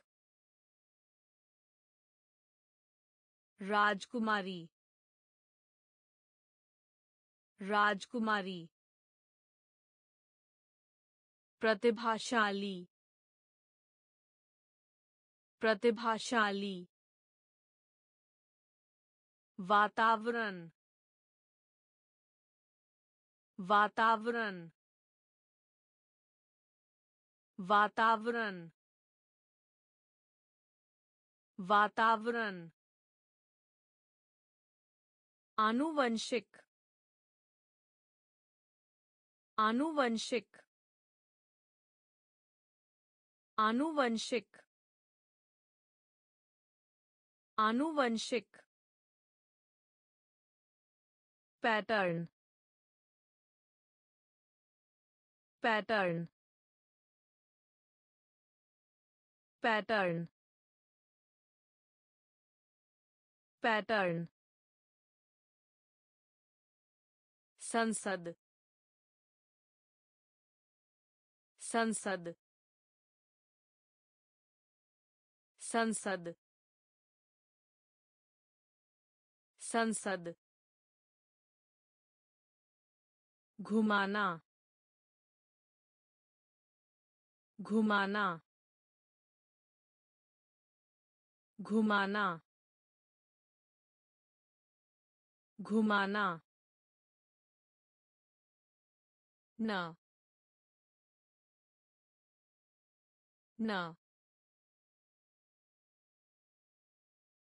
राजकुमारी। राजकुमारी। प्रतिभाशाली। प्रतिभाशाली। वातावरण। वातावरण। वातावरण। वातावरण। आनुवंशिक आनुवंशिक आनुवंशिक आनुवंशिक पैटर्न पैटर्न पैटर्न पैटर्न संसद संसद संसद संसद। घुमाना घुमाना। घुमाना घुमाना। न न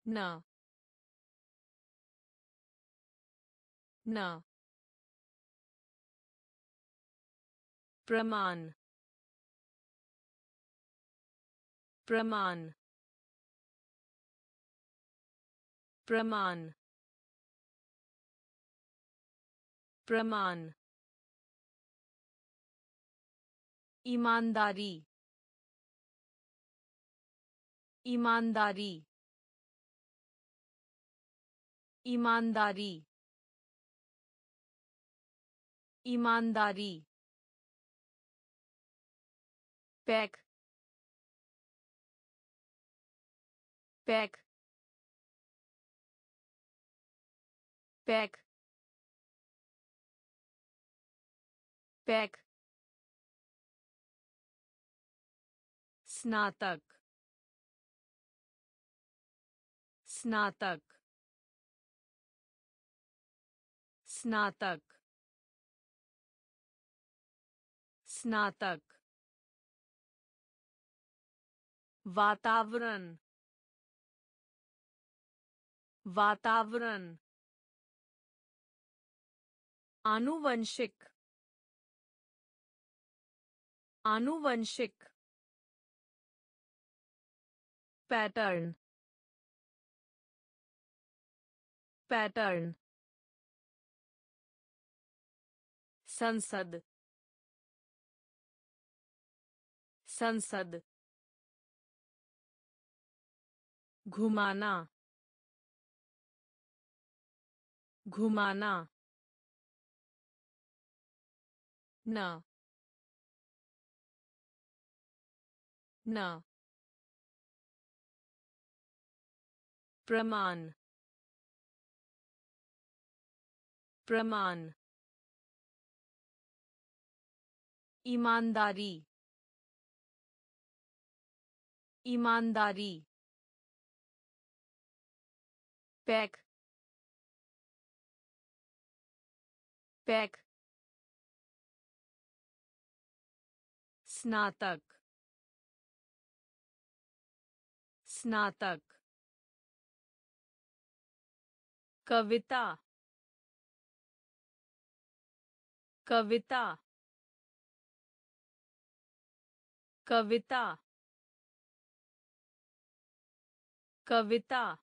न न। प्रमाण प्रमाण प्रमाण। प्रमाण। ईमानदारी। ईमानदारी। ईमानदारी। ईमानदारी। पैक। पैक। पैक। पैक। स्नातक। स्नातक। स्नातक। स्नातक। वातावरण। वातावरण। आनुवंशिक। आनुवंशिक। पैटर्न पैटर्न संसद संसद घुमाना घुमाना न न प्रमाण। प्रमाण। ईमानदारी। ईमानदारी। पैक। पैक। स्नातक। स्नातक। कविता। कविता। कविता। कविता।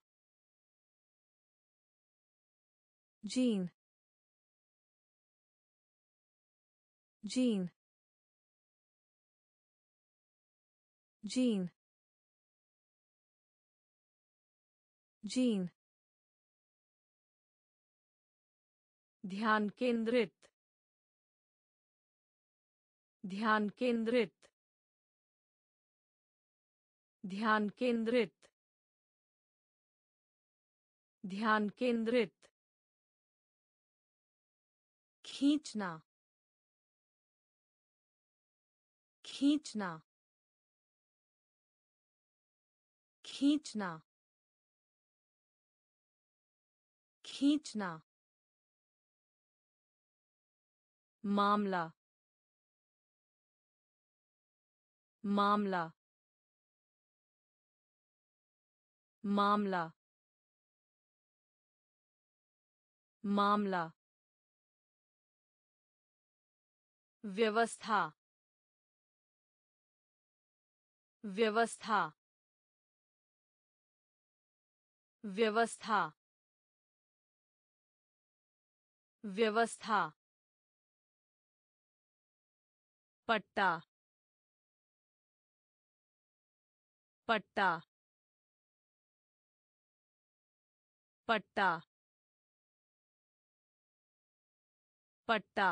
जीन। जीन। जीन। जीन। ध्यान केंद्रित ध्यान केंद्रित ध्यान केंद्रित ध्यान केंद्रित। खींचना खींचना खींचना खींचना। मामला मामला मामला मामला व्यवस्था व्यवस्था व्यवस्था व्यवस्था। पट्टा। पट्टा। पट्टा। पट्टा।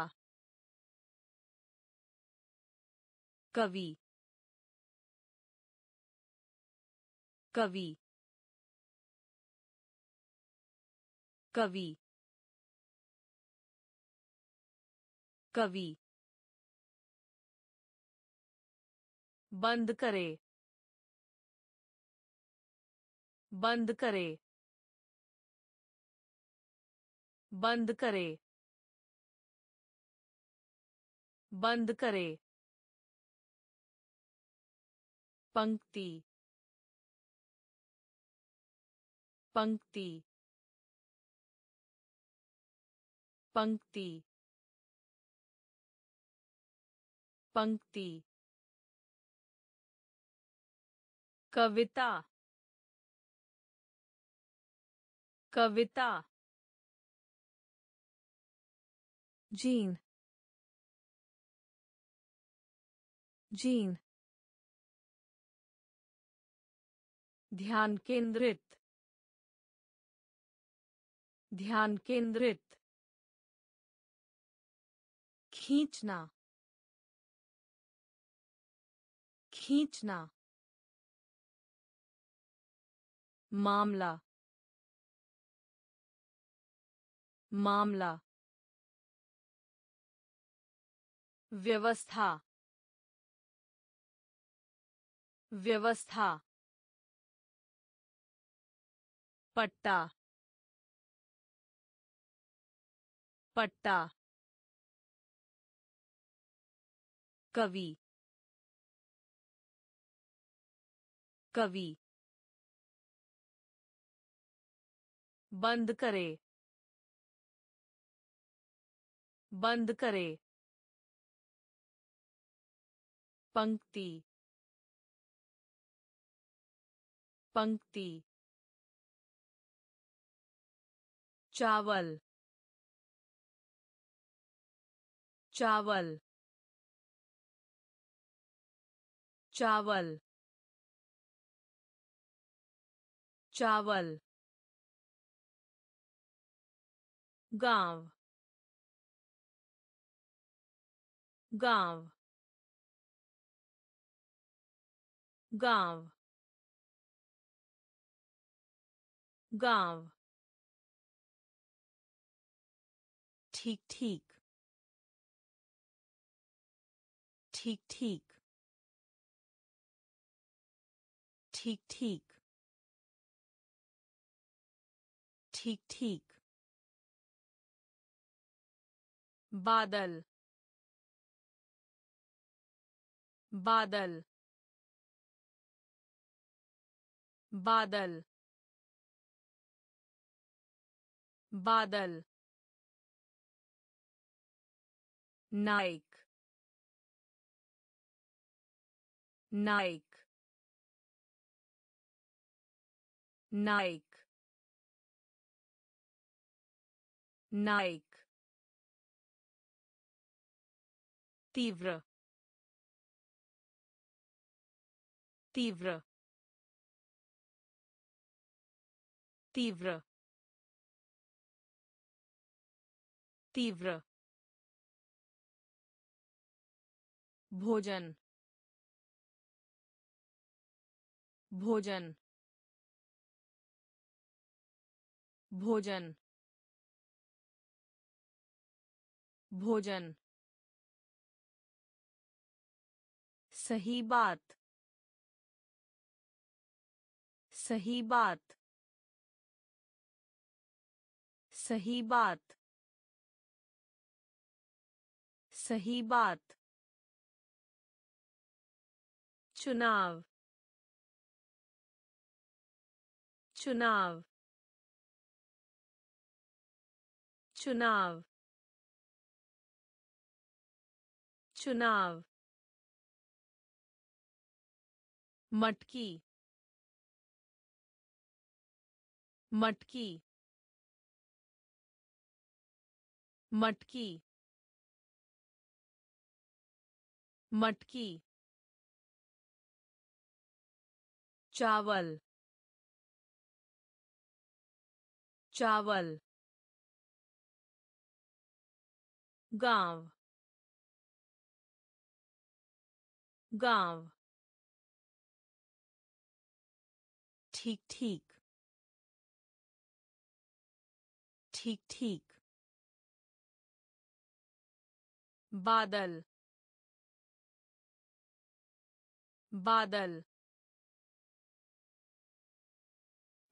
कवि। कवि। कवि। कवि। बंद करे। बंद करे। बंद करे। बंद करे। पंक्ति। पंक्ति। पंक्ति। पंक्ति। कविता। कविता। जीन। जीन। ध्यान केंद्रित। ध्यान केंद्रित। खींचना। खींचना। मामला मामला व्यवस्था व्यवस्था पट्टा पट्टा कवि कवि बंद करे। बंद करे। पंक्ति। पंक्ति। चावल। चावल। चावल। चावल। गाँव गाँव गाँव गाँव ठीक ठीक ठीक ठीक ठीक ठीक ठीक ठीक बादल बादल बादल बादल नाइक नाइक नाइक नाइक तीव्र तीव्र तीव्र तीव्र। भोजन भोजन भोजन। भोजन। सही बात। सही बात। सही बात। सही बात। चुनाव। चुनाव। चुनाव। चुनाव। मटकी मटकी मटकी मटकी चावल चावल गाँव गाँव ठीक ठीक ठीक ठीक बादल बादल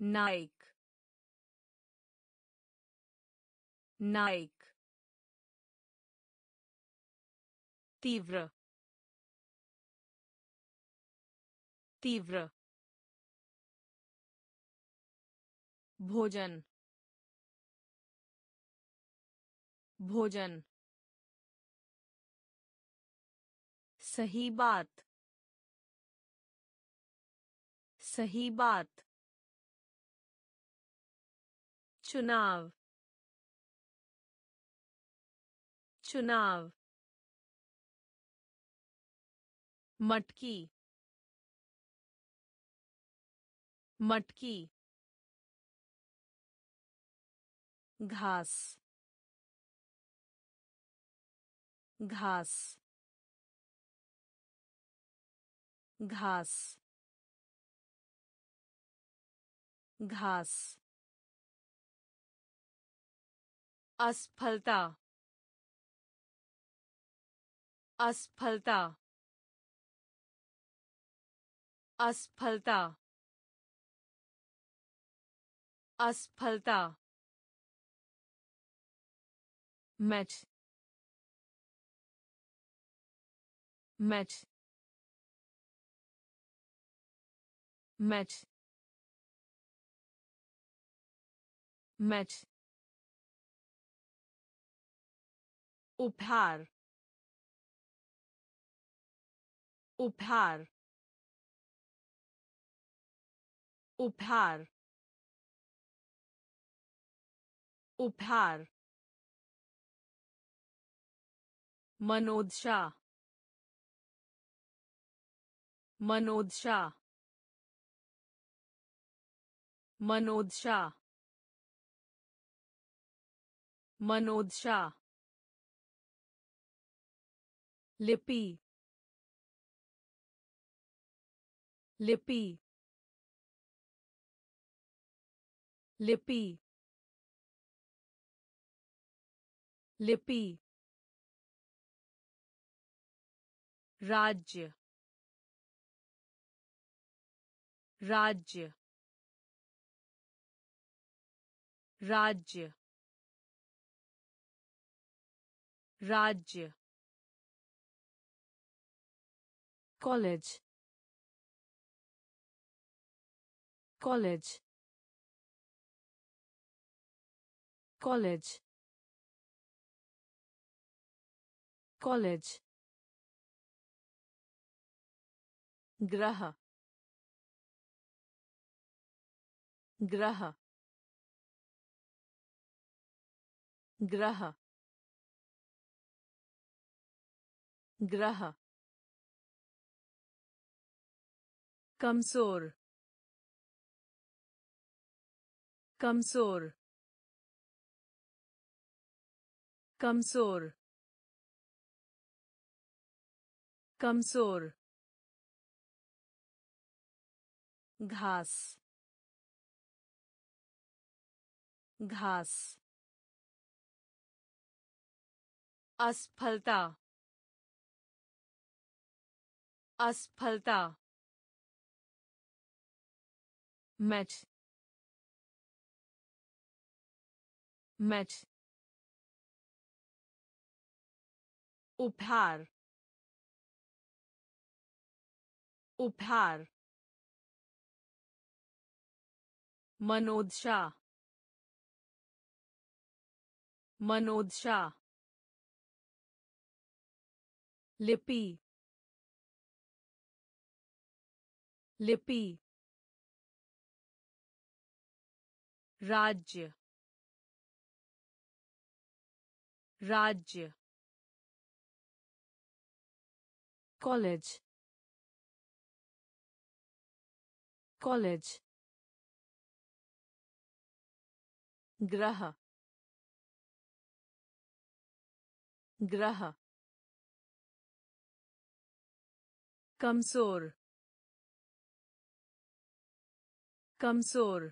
नाइक नाइक तीव्र तीव्र भोजन। भोजन। सही बात। सही बात। चुनाव। चुनाव। मटकी। मटकी। घास घास घास घास। असफलता असफलता असफलता असफलता। मैच मैच मैच मैच उपहार उपहार उपहार उपहार मनोदशा मनोदशा मनोदशा मनोदशा लिपि लिपि लिपि लिपि राज्य राज्य राज्य राज्य. College college college college. ग्रह ग्रह ग्रह ग्रह। कमज़ोर कमज़ोर कमज़ोर। कमज़ोर घास घास असफलता असफलता मैच मैच उपहार उपहार मनोदशा मनोदशा लिपि लिपि राज्य राज्य college college ग्रह ग्रह कमज़ोर कमज़ोर